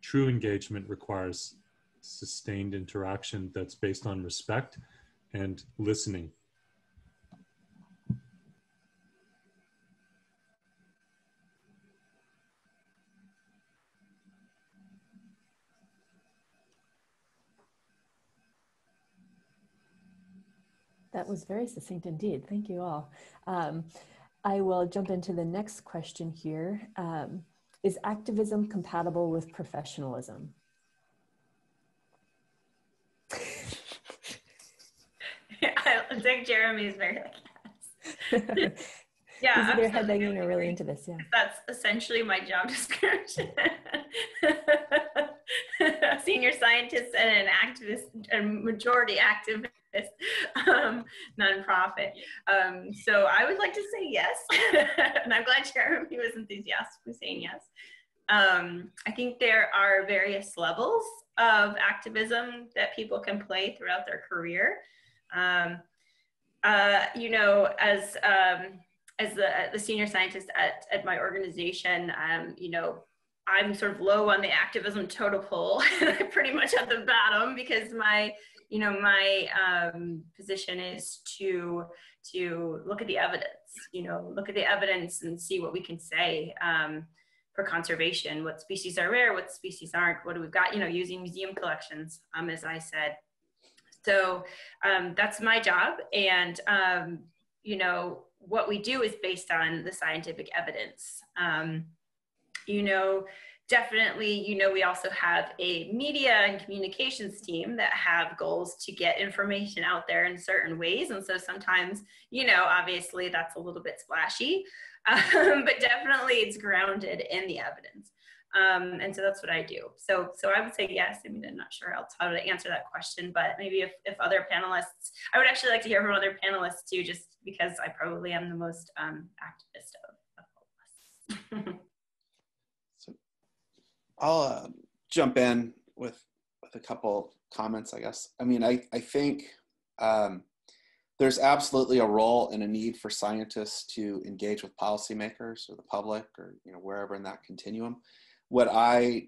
True engagement requires sustained interaction that's based on respect and listening That was very succinct indeed. Thank you all. Um, I will jump into the next question here. Um, is activism compatible with professionalism? I think Jeremy's very like, yes. yeah. He's either headbanging or really into this, yeah. That's essentially my job description. Senior scientist and an activist, a majority activist um, nonprofit. Um, so I would like to say yes, and I'm glad Jeremy was enthusiastic for saying yes. Um, I think there are various levels of activism that people can play throughout their career. Um, uh, you know, as um, as the, the senior scientist at, at my organization, um, you know, I'm sort of low on the activism total pole, pretty much at the bottom because my you know, my um, position is to to look at the evidence. You know, look at the evidence and see what we can say um, for conservation. What species are rare? What species aren't? What do we've got? You know, using museum collections, um, as I said. So um, that's my job, and um, you know, what we do is based on the scientific evidence. Um, you know definitely, you know, we also have a media and communications team that have goals to get information out there in certain ways. And so sometimes, you know, obviously that's a little bit splashy, um, but definitely it's grounded in the evidence. Um, and so that's what I do. So, so I would say yes. I mean, I'm not sure else how to answer that question, but maybe if, if other panelists, I would actually like to hear from other panelists too, just because I probably am the most um, activist of, of all of us. I'll uh, jump in with with a couple comments, I guess. I mean, I I think um, there's absolutely a role and a need for scientists to engage with policymakers or the public or you know wherever in that continuum. What I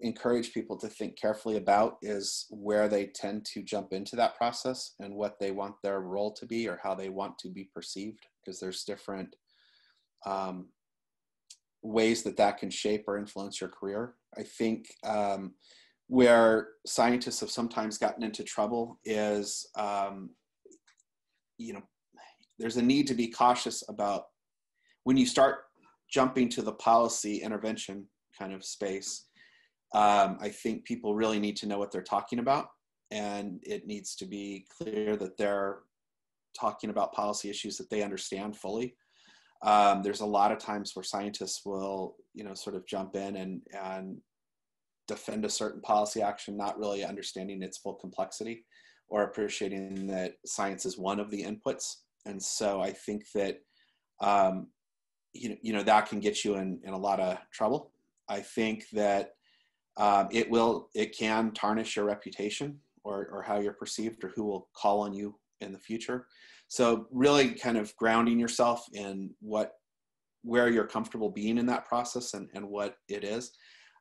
encourage people to think carefully about is where they tend to jump into that process and what they want their role to be or how they want to be perceived because there's different um, ways that that can shape or influence your career. I think um, where scientists have sometimes gotten into trouble is, um, you know, there's a need to be cautious about when you start jumping to the policy intervention kind of space. Um, I think people really need to know what they're talking about, and it needs to be clear that they're talking about policy issues that they understand fully um, there's a lot of times where scientists will, you know, sort of jump in and, and defend a certain policy action, not really understanding its full complexity or appreciating that science is one of the inputs. And so I think that, um, you, know, you know, that can get you in, in a lot of trouble. I think that um, it will, it can tarnish your reputation or, or how you're perceived or who will call on you in the future. So really kind of grounding yourself in what, where you're comfortable being in that process and, and what it is.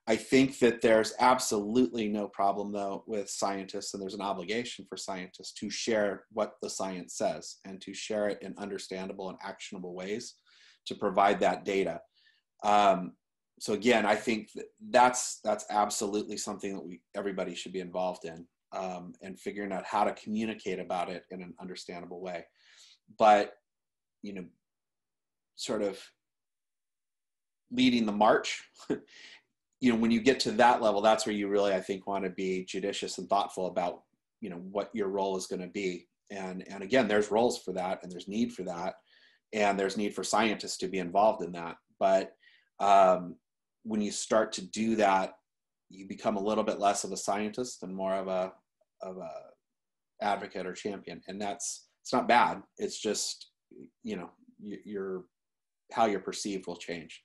I think that there's absolutely no problem though with scientists, and there's an obligation for scientists to share what the science says and to share it in understandable and actionable ways to provide that data. Um, so again, I think that that's that's absolutely something that we everybody should be involved in um, and figuring out how to communicate about it in an understandable way. But you know, sort of leading the march you know when you get to that level that's where you really i think want to be judicious and thoughtful about you know what your role is going to be. And and again there's roles for that and there's need for that. And there's need for scientists to be involved in that. But um, when you start to do that you become a little bit less of a scientist and more of a of a advocate or champion. And that's it's not bad. It's just you know your how you're perceived will change.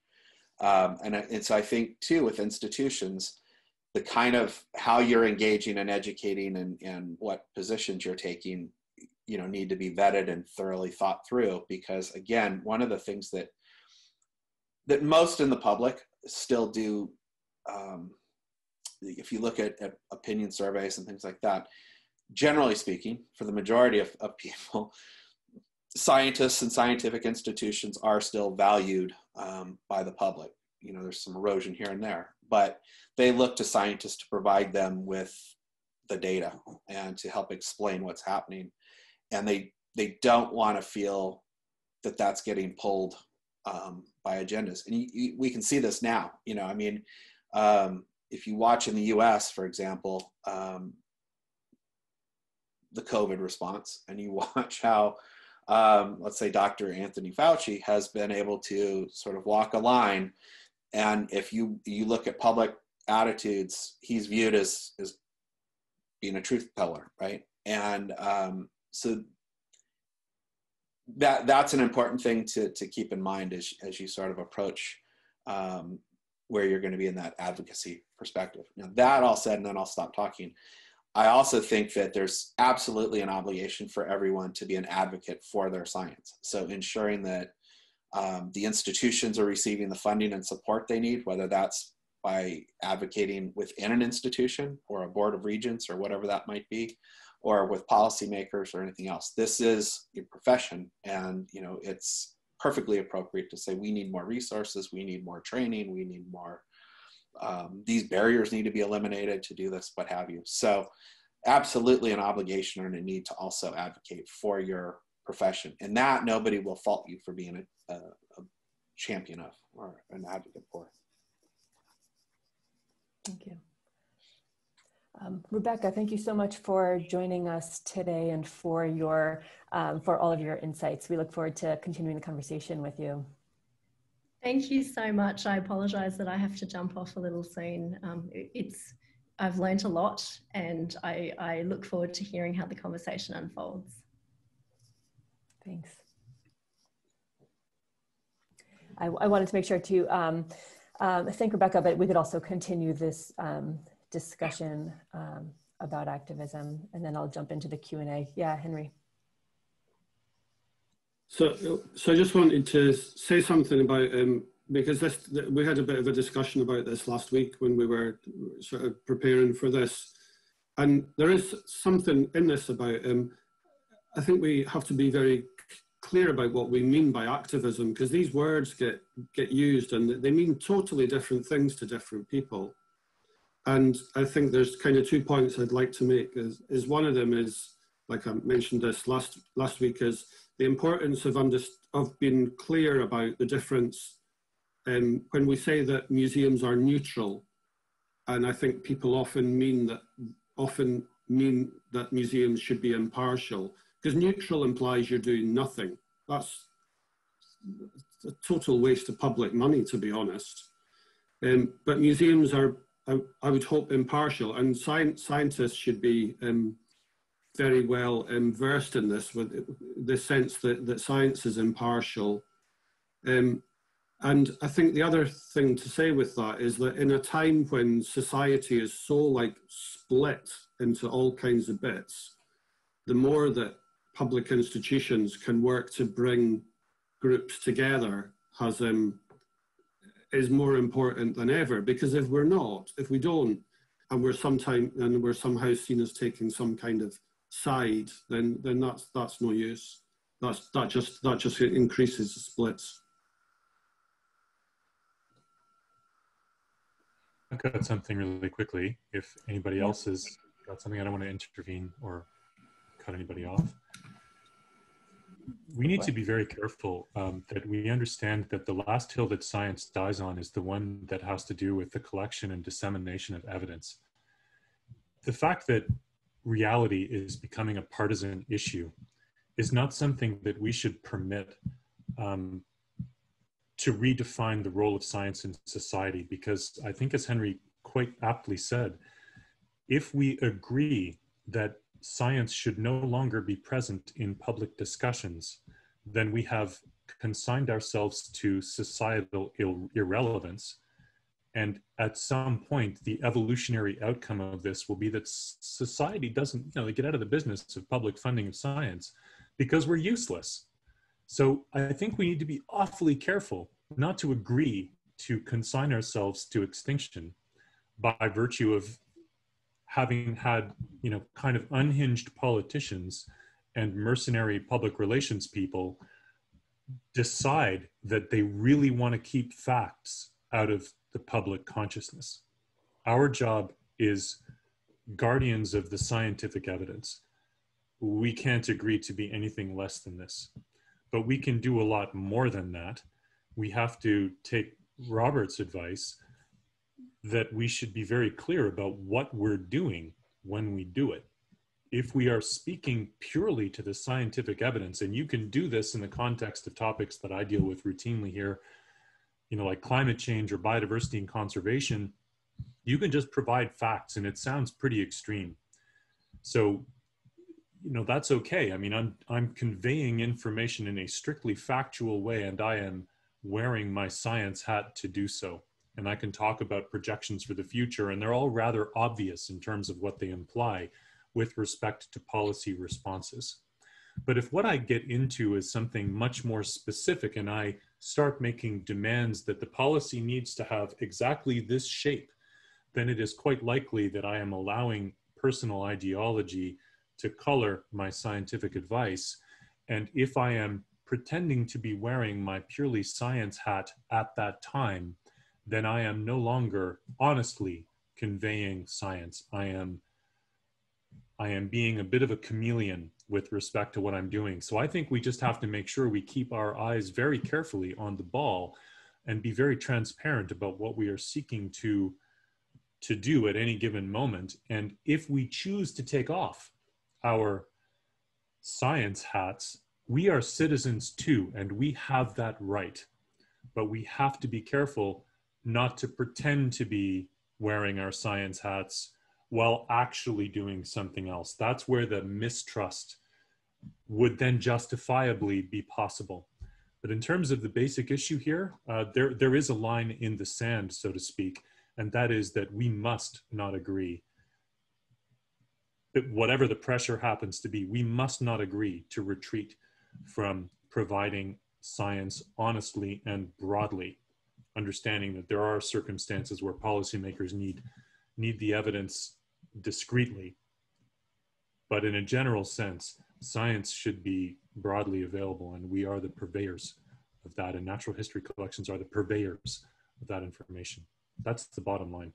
Um, and, and so I think too with institutions, the kind of how you're engaging and educating and, and what positions you're taking, you know, need to be vetted and thoroughly thought through because again, one of the things that that most in the public still do um, if you look at, at, opinion surveys and things like that, generally speaking, for the majority of, of people, scientists and scientific institutions are still valued um, by the public. You know, there's some erosion here and there, but they look to scientists to provide them with the data and to help explain what's happening. And they they don't want to feel that that's getting pulled um, by agendas. And you, you, we can see this now. You know, I mean, um, if you watch in the U.S., for example, um, the COVID response, and you watch how um, let's say Dr. Anthony Fauci has been able to sort of walk a line. And if you you look at public attitudes, he's viewed as as being a truth teller, right? And um, so that that's an important thing to to keep in mind as as you sort of approach um, where you're going to be in that advocacy perspective. Now that all said, and then I'll stop talking. I also think that there's absolutely an obligation for everyone to be an advocate for their science. So ensuring that um, the institutions are receiving the funding and support they need, whether that's by advocating within an institution or a board of regents or whatever that might be, or with policymakers or anything else. This is a profession, and you know it's perfectly appropriate to say we need more resources, we need more training, we need more um, these barriers need to be eliminated to do this, what have you. So absolutely an obligation and a need to also advocate for your profession. And that nobody will fault you for being a, a, a champion of or an advocate for. Thank you. Um, Rebecca, thank you so much for joining us today and for your um, for all of your insights. We look forward to continuing the conversation with you. Thank you so much. I apologize that I have to jump off a little soon. Um, it's I've learned a lot and I, I look forward to hearing how the conversation unfolds. Thanks. I, I wanted to make sure to um, um, thank Rebecca, but we could also continue this um, discussion um, about activism and then I'll jump into the Q&A. Yeah, Henry. So, so I just wanted to say something about um, because this we had a bit of a discussion about this last week when we were sort of preparing for this, and there is something in this about. Um, I think we have to be very clear about what we mean by activism because these words get get used and they mean totally different things to different people. And I think there's kind of two points I'd like to make. Is, is one of them is like I mentioned this last last week is the importance of, of being clear about the difference um, when we say that museums are neutral, and I think people often mean that often mean that museums should be impartial, because neutral implies you're doing nothing. That's a total waste of public money, to be honest. Um, but museums are, I, I, would hope, impartial, and scientists should be um, very well versed in this, with the sense that, that science is impartial. Um, and I think the other thing to say with that is that in a time when society is so like split into all kinds of bits, the more that public institutions can work to bring groups together has um, is more important than ever because if we're not, if we don't, and we're sometime and we're somehow seen as taking some kind of side, then then that's that's no use. That's that just that just increases the splits. I've got something really quickly. If anybody else has got something, I don't want to intervene or cut anybody off. We need to be very careful um, that we understand that the last hill that science dies on is the one that has to do with the collection and dissemination of evidence. The fact that reality is becoming a partisan issue is not something that we should permit um, to redefine the role of science in society because I think, as Henry quite aptly said, if we agree that science should no longer be present in public discussions, then we have consigned ourselves to societal irrelevance. And at some point, the evolutionary outcome of this will be that society doesn't, you know, they get out of the business of public funding of science because we're useless. So I think we need to be awfully careful not to agree to consign ourselves to extinction by virtue of having had, you know, kind of unhinged politicians and mercenary public relations people decide that they really want to keep facts out of the public consciousness. Our job is guardians of the scientific evidence. We can't agree to be anything less than this but we can do a lot more than that. We have to take Robert's advice that we should be very clear about what we're doing when we do it. If we are speaking purely to the scientific evidence, and you can do this in the context of topics that I deal with routinely here, you know, like climate change or biodiversity and conservation, you can just provide facts, and it sounds pretty extreme. So you know that's okay. I mean i'm i'm conveying information in a strictly factual way and i am wearing my science hat to do so. And i can talk about projections for the future and they're all rather obvious in terms of what they imply with respect to policy responses. But if what i get into is something much more specific and i start making demands that the policy needs to have exactly this shape then it is quite likely that i am allowing personal ideology to color my scientific advice. And if I am pretending to be wearing my purely science hat at that time, then I am no longer honestly conveying science. I am I am being a bit of a chameleon with respect to what I'm doing. So I think we just have to make sure we keep our eyes very carefully on the ball and be very transparent about what we are seeking to to do at any given moment. And if we choose to take off our science hats, we are citizens too, and we have that right. But we have to be careful not to pretend to be wearing our science hats while actually doing something else. That's where the mistrust would then justifiably be possible. But in terms of the basic issue here, uh, there, there is a line in the sand, so to speak, and that is that we must not agree whatever the pressure happens to be, we must not agree to retreat from providing science honestly and broadly, understanding that there are circumstances where policymakers need, need the evidence discreetly. But in a general sense, science should be broadly available, and we are the purveyors of that, and natural history collections are the purveyors of that information. That's the bottom line.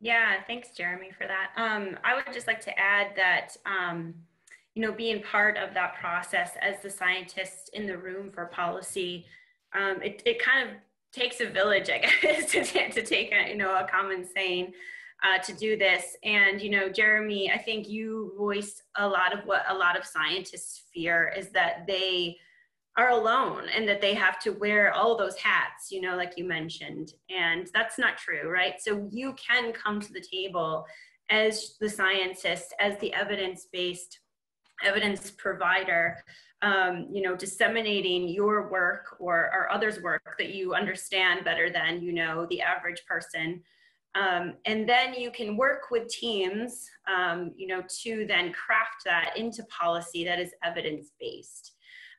Yeah, thanks, Jeremy, for that. Um, I would just like to add that, um, you know, being part of that process as the scientist in the room for policy, um, it, it kind of takes a village, I guess, to, to take a, you know, a common saying uh, to do this. And, you know, Jeremy, I think you voiced a lot of what a lot of scientists fear is that they, are alone and that they have to wear all those hats, you know, like you mentioned. And that's not true, right? So you can come to the table as the scientist, as the evidence based evidence provider, um, you know, disseminating your work or, or others' work that you understand better than, you know, the average person. Um, and then you can work with teams, um, you know, to then craft that into policy that is evidence based.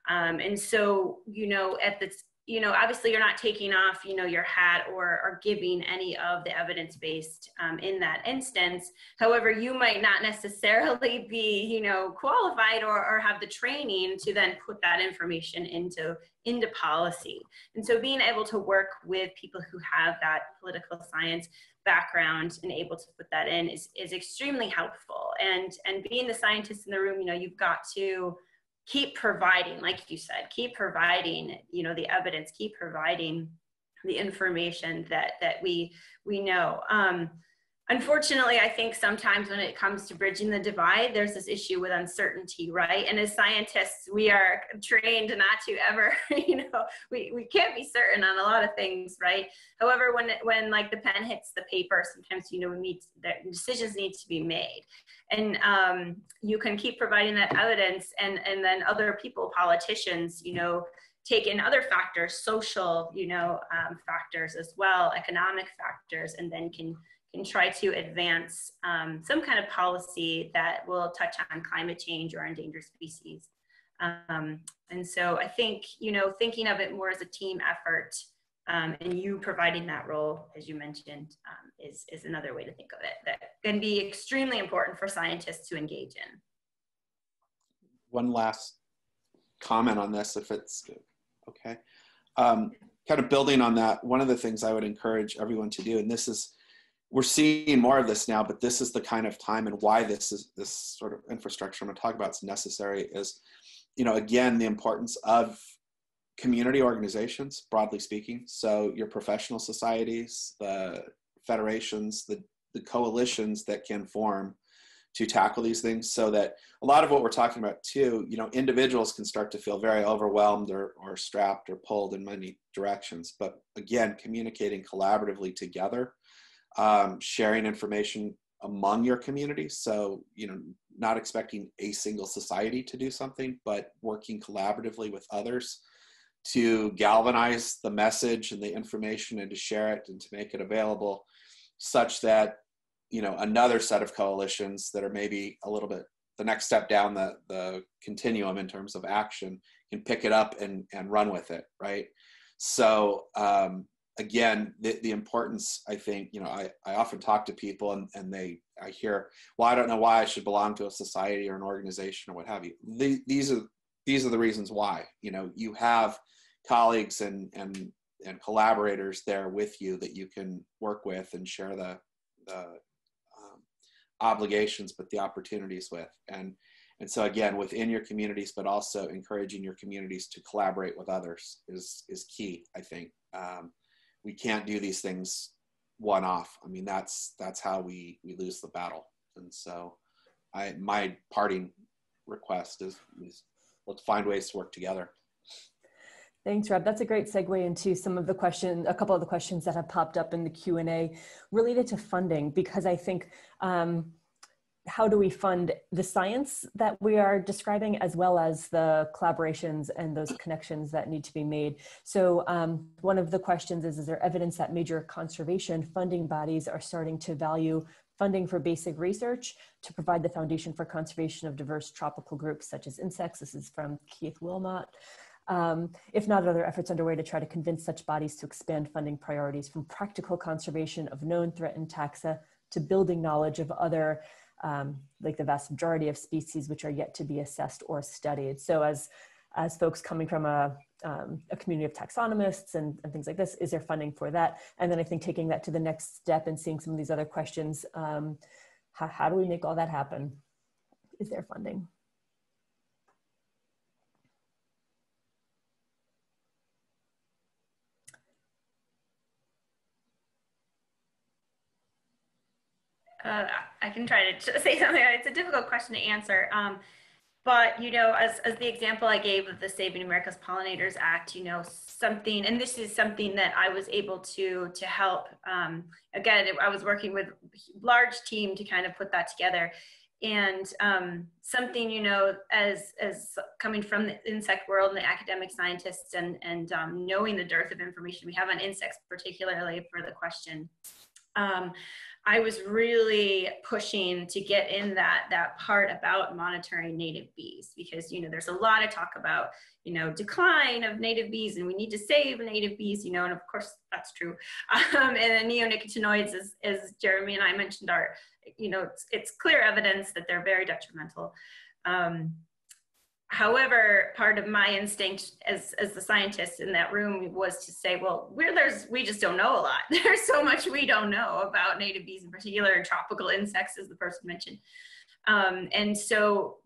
Um, and so, you know, at the you know, obviously you're not taking off, you know, your hat or, or giving any of the evidence-based um, in that instance. However, you might not necessarily be, you know, qualified or, or have the training to then put that information into, into policy. And so being able to work with people who have that political science background and able to put that in is, is extremely helpful. And, and being the scientist in the room, you know, you've got to, keep providing like you said keep providing you know the evidence keep providing the information that that we we know. Um, unfortunately, I think sometimes when it comes to bridging the divide, there's this issue with uncertainty, right? And as scientists, we are trained not to ever, you know, we, we can't be certain on a lot of things, right? However, when when like the pen hits the paper, sometimes you know we need that decisions need to be made, and um, you can keep providing that evidence, and and then other people, politicians, you know take in other factors, social, you know, um, factors as well, economic factors, and then can can try to advance um, some kind of policy that will touch on climate change or endangered species. Um, and so I think, you know, thinking of it more as a team effort um, and you providing that role, as you mentioned, um, is, is another way to think of it that can be extremely important for scientists to engage in. One last comment on this, if it's okay. Um, kind of building on that, one of the things I would encourage everyone to do, and this is we're seeing more of this now, but this is the kind of time and why this is this sort of infrastructure I'm going to talk about is necessary is, you know, again, the importance of community organizations, broadly speaking. So your professional societies, the federations, the, the coalitions that can form to tackle these things so that a lot of what we're talking about too, you know, individuals can start to feel very overwhelmed or, or strapped or pulled in many directions. But again, communicating collaboratively together um, sharing information among your community. So, you know, not expecting a single society to do something, but working collaboratively with others to galvanize the message and the information and to share it and to make it available such that, you know, another set of coalitions that are maybe a little bit the next step down the, the continuum in terms of action can pick it up and, and run with it, right? So, um, again, the, the importance, I think, you know, I, I often talk to people and, and they, I hear, well, I don't know why I should belong to a society or an organization or what have you. The, these are, these are the reasons why, you know, you have colleagues and, and, and collaborators there with you that you can work with and share the, the um, obligations, but the opportunities with. And, and so again, within your communities, but also encouraging your communities to collaborate with others is, is key, I think. Um, we can't do these things one off. I mean, that's that's how we we lose the battle. And so, I my parting request is, is let's find ways to work together. Thanks, Rob. That's a great segue into some of the questions, a couple of the questions that have popped up in the Q&A related to funding, because I think um, how do we fund the science that we are describing as well as the collaborations and those connections that need to be made? So um, one of the questions is is there evidence that major conservation funding bodies are starting to value funding for basic research to provide the foundation for conservation of diverse tropical groups such as insects? This is from Keith Willmott. Um, if not, other efforts underway to try to convince such bodies to expand funding priorities from practical conservation of known threatened taxa to building knowledge of other um, like the vast majority of species which are yet to be assessed or studied. So as, as folks coming from a, um, a community of taxonomists and, and, things like this, is there funding for that? And then I think taking that to the next step and seeing some of these other questions, um, how, how do we make all that happen? Is there funding? Uh, I can try to say something. It's a difficult question to answer. Um, but, you know, as, as the example I gave of the Saving America's Pollinators Act, you know, something, and this is something that I was able to, to help. Um, again, I was working with large team to kind of put that together. And um, something, you know, as, as coming from the insect world and the academic scientists and, and um, knowing the dearth of information we have on insects, particularly for the question, um, I was really pushing to get in that that part about monitoring native bees because you know there's a lot of talk about you know decline of native bees and we need to save native bees you know and of course that's true um, and the neonicotinoids as, as Jeremy and I mentioned are you know it's, it's clear evidence that they're very detrimental. Um, however, part of my instinct as, as the scientist in that room was to say, well, we're there's, we just don't know a lot. There's so much we don't know about native bees in particular and tropical insects, as the person mentioned. Um, and so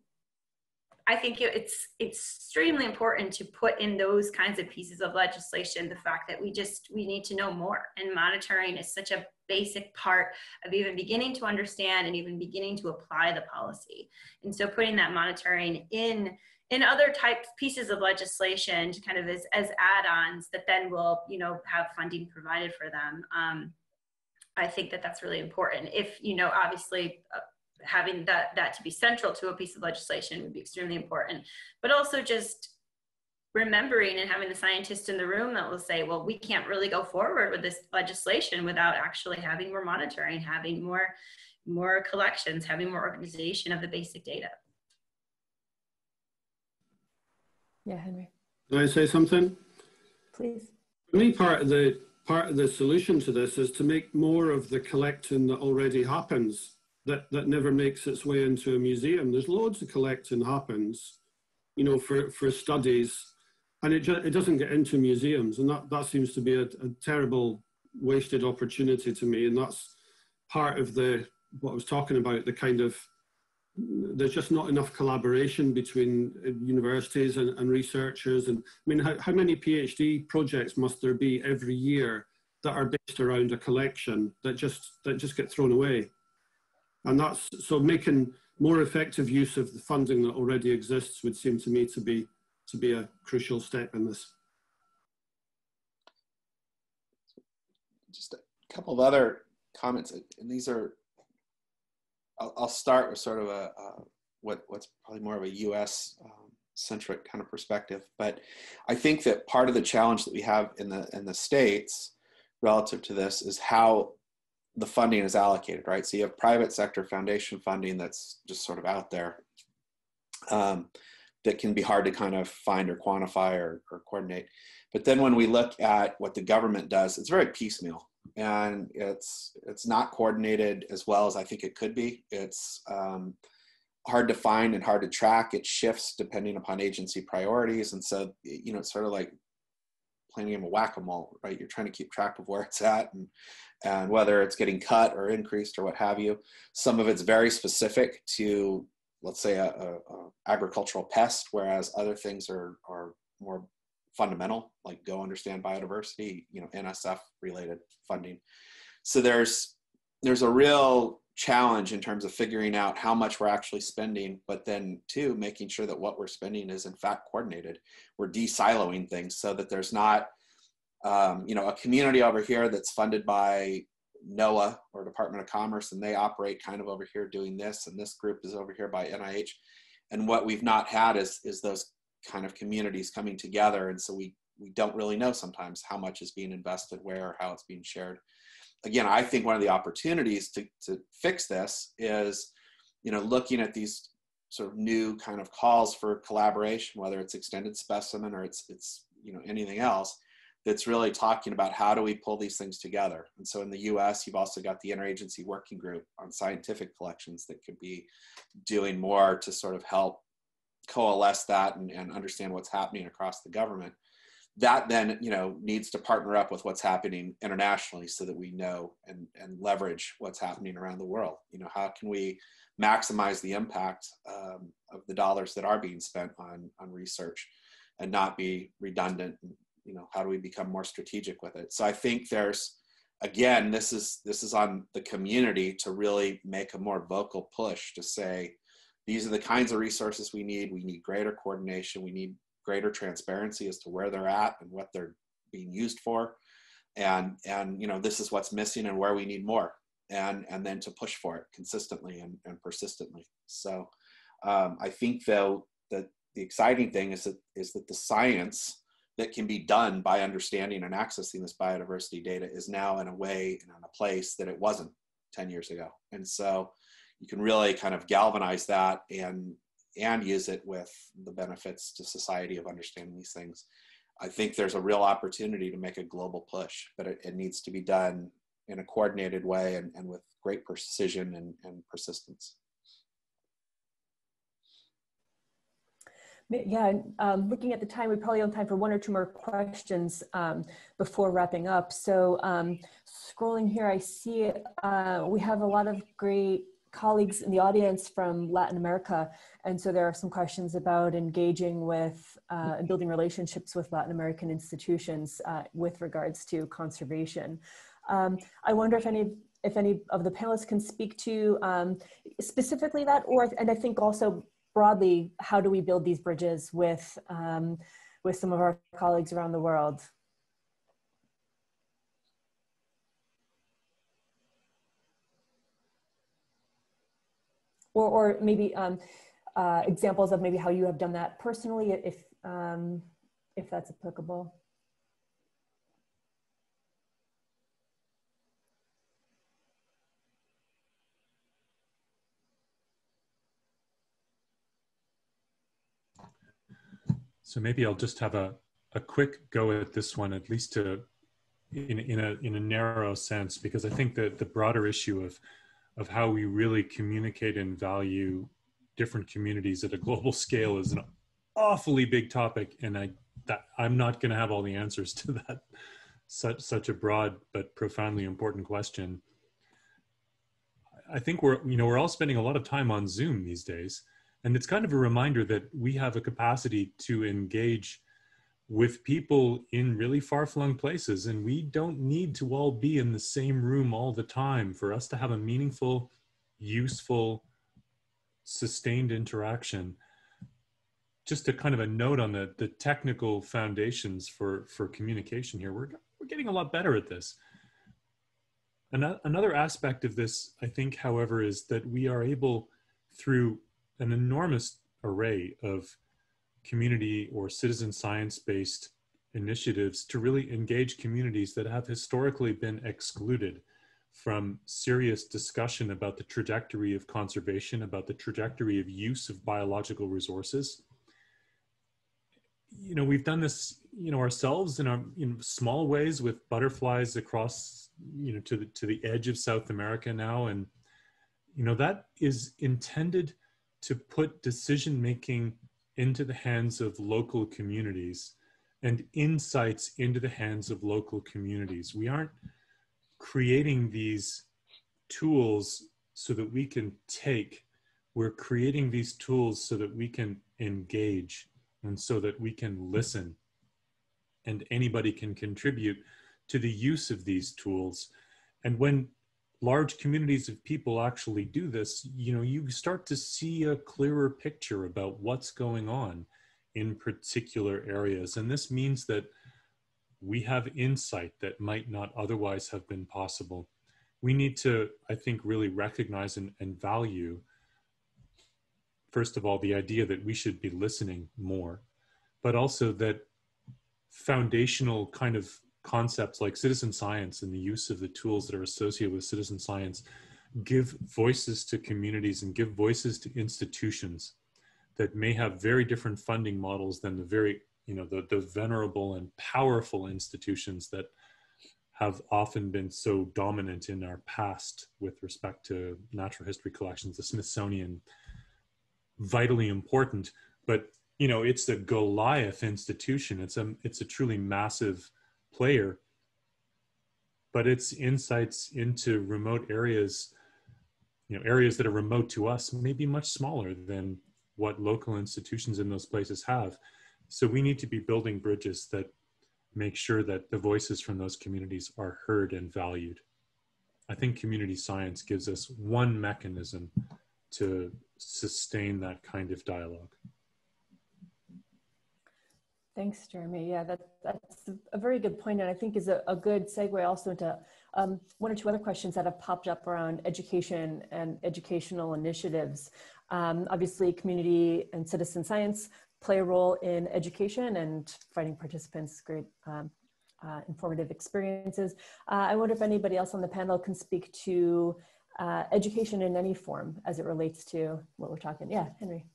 I think it's, it's extremely important to put in those kinds of pieces of legislation, the fact that we just, we need to know more and monitoring is such a basic part of even beginning to understand and even beginning to apply the policy. And so putting that monitoring in in other types pieces of legislation kind of as, as add-ons that then will you know have funding provided for them. Um, i think that that's really important. If you know obviously uh, having that that to be central to a piece of legislation would be extremely important. But also just remembering and having the scientists in the room that will say well we can't really go forward with this legislation without actually having more monitoring having more more collections having more organization of the basic data Yeah, Henry. Can I say something? Please. For me, part of the part of the solution to this is to make more of the collecting that already happens that that never makes its way into a museum. There's loads of collecting happens, you know, for for studies, and it it doesn't get into museums, and that that seems to be a, a terrible wasted opportunity to me, and that's part of the what I was talking about, the kind of there's just not enough collaboration between uh, universities and, and researchers. And I mean, how, how, many PhD projects must there be every year that are based around a collection that just that just get thrown away? And that's so making more effective use of the funding that already exists would seem to me to be to be a crucial step in this. Just a couple of other comments, and these are I'll, I'll start with sort of a, uh, what, what's probably more of a U.S. Um, centric kind of perspective. But I think that part of the challenge that we have in the in the states relative to this is how the funding is allocated, right? So you have private sector foundation funding that's just sort of out there um, that can be hard to kind of find or quantify or, or coordinate. But then when we look at what the government does, it's very piecemeal and it's it's not coordinated as well as I think it could be. It's um, hard to find and hard to track. It shifts depending upon agency priorities, and so you know it's sort of like playing a game of whack-a-mole, right? You're trying to keep track of where it's at and and whether it's getting cut or increased or what have you. Some of it's very specific to let's say a, a, a agricultural pest, whereas other things are are more fundamental, like go understand biodiversity, you know, NSF related funding. So there's there's a real challenge in terms of figuring out how much we're actually spending, but then two, making sure that what we're spending is in fact coordinated. We're de-siloing things so that there's not, um, you know, a community over here that's funded by NOAA or Department of Commerce, and they operate kind of over here doing this, and this group is over here by NIH. And what we've not had is is those kind of communities coming together. And so we, we don't really know sometimes how much is being invested where how it's being shared. Again, I think one of the opportunities to, to fix this is, you know, looking at these sort of new kind of calls for collaboration, whether it's extended specimen or it's, it's you know, anything else, that's really talking about how do we pull these things together. And so in the US, you've also got the interagency working group on scientific collections that could be doing more to sort of help coalesce that and, and understand what's happening across the government that then you know needs to partner up with what's happening internationally so that we know and, and leverage what's happening around the world. You know how can we maximize the impact um, of the dollars that are being spent on on research and not be redundant you know how do we become more strategic with it? So i think there's again this is this is on the community to really make a more vocal push to say these are the kinds of resources we need. We need greater coordination. We need greater transparency as to where they're at and what they're being used for. And, and you know, this is what's missing and where we need more. And, and then to push for it consistently and, and persistently. So um, I think though that the exciting thing is that, is that the science that can be done by understanding and accessing this biodiversity data is now in a way and in a place that it wasn't 10 years ago. And so you can really kind of galvanize that and and use it with the benefits to society of understanding these things. I think there's a real opportunity to make a global push, but it, it needs to be done in a coordinated way and, and with great precision and, and persistence. Yeah, um, looking at the time, we probably have time for one or two more questions um, before wrapping up. So um, scrolling here, I see uh, we have a lot of great colleagues in the audience from Latin America. And so there are some questions about engaging with uh, and building relationships with Latin American institutions uh, with regards to conservation. Um, I wonder if any if any of the panelists can speak to um, specifically that, or and I think also broadly, how do we build these bridges with um, with some of our colleagues around the world? Or, or maybe um, uh, examples of maybe how you have done that personally, if um, if that's applicable. So maybe I'll just have a, a quick go at this one, at least to in, in a in a narrow sense, because I think that the broader issue of of how we really communicate and value different communities at a global scale is an awfully big topic, and I that I'm not going to have all the answers to that such such a broad but profoundly important question. I think we're you know we're all spending a lot of time on Zoom these days, and it's kind of a reminder that we have a capacity to engage with people in really far flung places. And we don't need to all be in the same room all the time for us to have a meaningful, useful, sustained interaction. Just a kind of a note on the, the technical foundations for, for communication here. We're, we're getting a lot better at this. Another aspect of this, I think, however, is that we are able through an enormous array of community or citizen science based initiatives to really engage communities that have historically been excluded from serious discussion about the trajectory of conservation, about the trajectory of use of biological resources. You know, we've done this, you know, ourselves in our in small ways with butterflies across, you know, to the to the edge of South America now, and you know that is intended to put decision making into the hands of local communities and insights into the hands of local communities. We aren't creating these tools so that we can take, we're creating these tools so that we can engage and so that we can listen and anybody can contribute to the use of these tools. And when large communities of people actually do this, you know, you start to see a clearer picture about what's going on in particular areas. And this means that we have insight that might not otherwise have been possible. We need to, I think, really recognize and, and value, first of all, the idea that we should be listening more, but also that foundational kind of concepts like citizen science and the use of the tools that are associated with citizen science give voices to communities and give voices to institutions that may have very different funding models than the very you know the, the venerable and powerful institutions that have often been so dominant in our past with respect to natural history collections the smithsonian vitally important. But you know it's the goliath institution. It's a it's a truly massive player, but its insights into remote areas, you know, areas that are remote to us may be much smaller than what local institutions in those places have. So we need to be building bridges that make sure that the voices from those communities are heard and valued. I think community science gives us one mechanism to sustain that kind of dialogue. Thanks, Jeremy. Yeah, that, that's a very good point, and I think is a, a good segue also into um, one or two other questions that have popped up around education and educational initiatives. Um, obviously, community and citizen science play a role in education and providing participants great um, uh, informative experiences. Uh, I wonder if anybody else on the panel can speak to uh, education in any form as it relates to what we're talking. Yeah, Henry.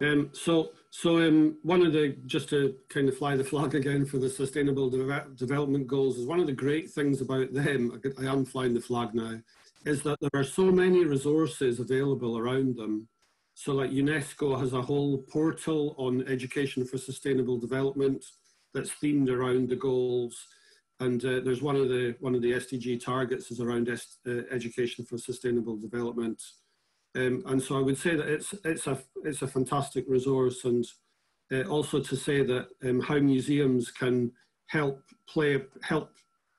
Um, so, so um, one of the, just to kind of fly the flag again for the Sustainable de Development Goals, is one of the great things about them, I am flying the flag now, is that there are so many resources available around them. So like UNESCO has a whole portal on education for sustainable development that's themed around the goals. And uh, there's one of the one of the SDG targets is around uh, education for sustainable development. Um, and so I would say that it's, it's, a, it's a fantastic resource and uh, also to say that um, how museums can help play, help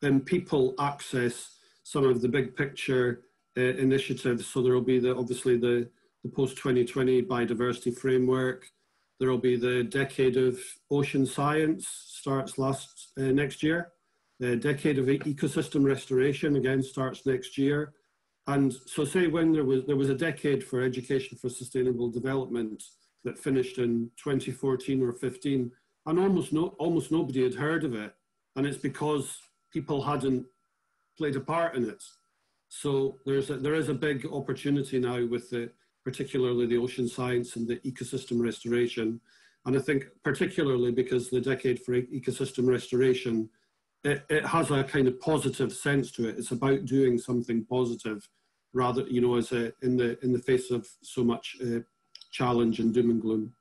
um, people access some of the big picture uh, initiatives. So there will be the, obviously the, the post-2020 biodiversity framework. There will be the decade of ocean science starts last uh, next year. The decade of ecosystem restoration again starts next year. And so say when there was, there was a decade for education for sustainable development that finished in 2014 or 15, and almost, no, almost nobody had heard of it. And it's because people hadn't played a part in it. So there's a, there is a big opportunity now with the, particularly the ocean science and the ecosystem restoration. And I think particularly because the decade for ecosystem restoration it, it has a kind of positive sense to it. It's about doing something positive rather, you know, as a, in the in the face of so much uh, challenge and doom and gloom.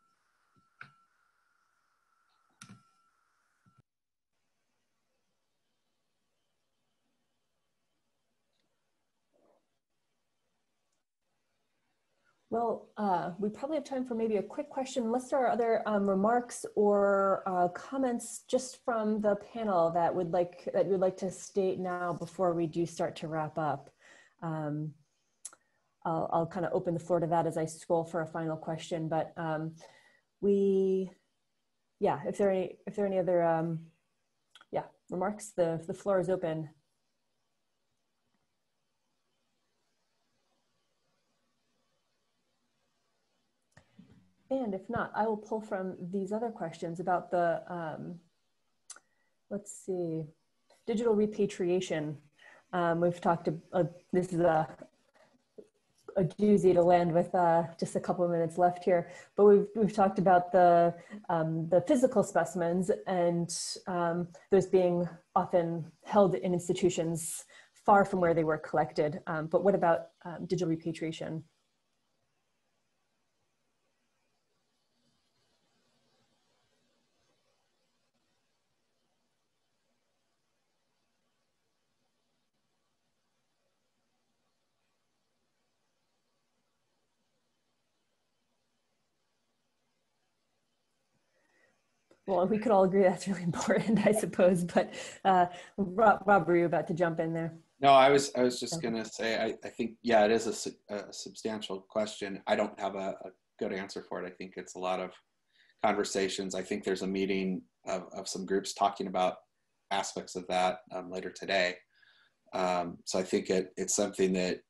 Well, uh, we probably have time for maybe a quick question, unless there are other um, remarks or uh, comments just from the panel that would like that you would like to state now before we do start to wrap up. Um, I'll, I'll kind of open the floor to that as I scroll for a final question. But um, we, yeah, if there are any, if there are any other, um, yeah, remarks, the the floor is open. And if not, I will pull from these other questions about the, um, let's see, digital repatriation. Um, we've talked, uh, this is a, a doozy to land with uh, just a couple of minutes left here, but we've, we've talked about the, um, the physical specimens and um, those being often held in institutions far from where they were collected. Um, but what about um, digital repatriation? Well, we could all agree that's really important, I suppose. But uh, Rob, Rob, were you about to jump in there? No, I was. I was just okay. going to say. I, I think yeah, it is a, a substantial question. I don't have a, a, good answer for it. I think it's a lot of conversations. I think there's a meeting of, of some groups talking about aspects of that um, later today. Um, so I think it, it's something that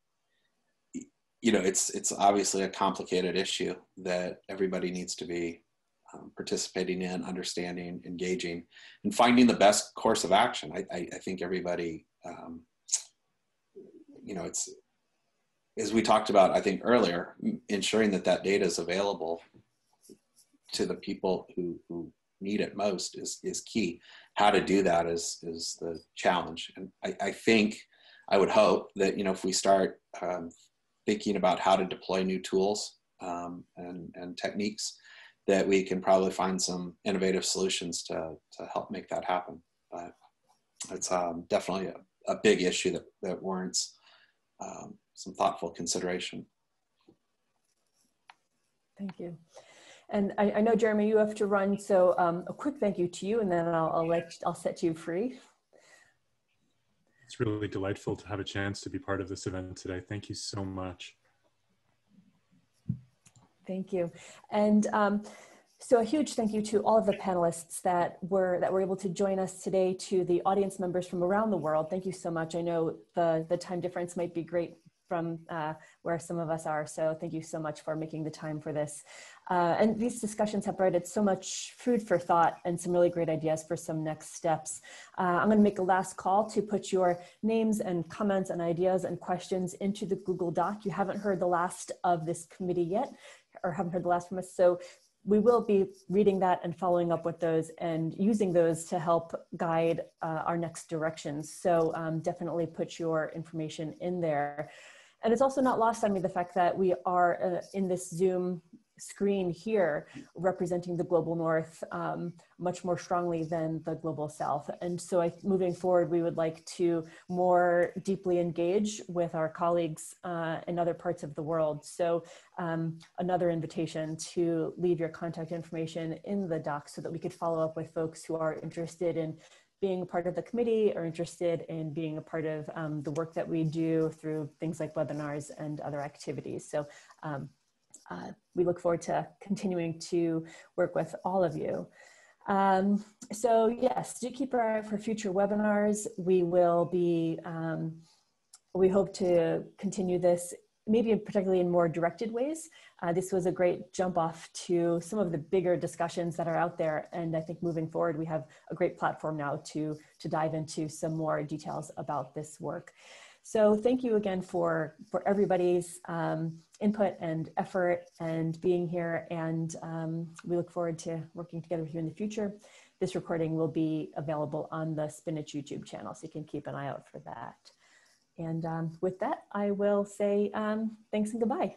you know it's it's obviously a complicated issue that everybody needs to be um, participating in, understanding, engaging, and finding the best course of action. I, I, I think everybody, um, you know, it's as we talked about, I think earlier, ensuring that that data is available to the people who, who need it most is, is key. How to do that is, is the challenge. And I, I think, I would hope that, you know, if we start um, thinking about how to deploy new tools um, and, and techniques, that we can probably find some innovative solutions to, to help make that happen. But it's um, definitely a, a, big issue that, that warrants um, some thoughtful consideration. Thank you. And I, I, know, Jeremy, you have to run, so um, a quick thank you to you, and then I'll, I'll, let, I'll set you free. It's really delightful to have a chance to be part of this event today. Thank you so much. Thank you. And um, so a huge thank you to all of the panelists that were that were able to join us today, to the audience members from around the world. Thank you so much. I know the, the time difference might be great from uh, where some of us are. So thank you so much for making the time for this. Uh, and these discussions have provided so much food for thought and some really great ideas for some next steps. Uh, I'm going to make a last call to put your names and comments and ideas and questions into the Google Doc. You haven't heard the last of this committee yet or haven't heard the last from us. So we will be reading that and following up with those and using those to help guide uh, our next directions. So um, definitely put your information in there. And it's also not lost on me the fact that we are uh, in this Zoom screen here representing the global north um, much more strongly than the global south. And so I, moving forward, we would like to more deeply engage with our colleagues uh, in other parts of the world. So um, another invitation to leave your contact information in the doc so that we could follow up with folks who are interested in being a part of the committee or interested in being a part of um, the work that we do through things like webinars and other activities. So um, uh, we look forward to continuing to work with all of you. Um, so yes, do keep our eye for future webinars. We will be, um, we hope to continue this maybe particularly in more directed ways. Uh, this was a great jump off to some of the bigger discussions that are out there. And I think moving forward, we have a great platform now to, to dive into some more details about this work. So thank you again for, for everybody's um, input and effort and being here. And um, we look forward to working together with you in the future. This recording will be available on the SPNHC YouTube channel, so you can keep an eye out for that. And um, with that, I will say um, thanks and goodbye.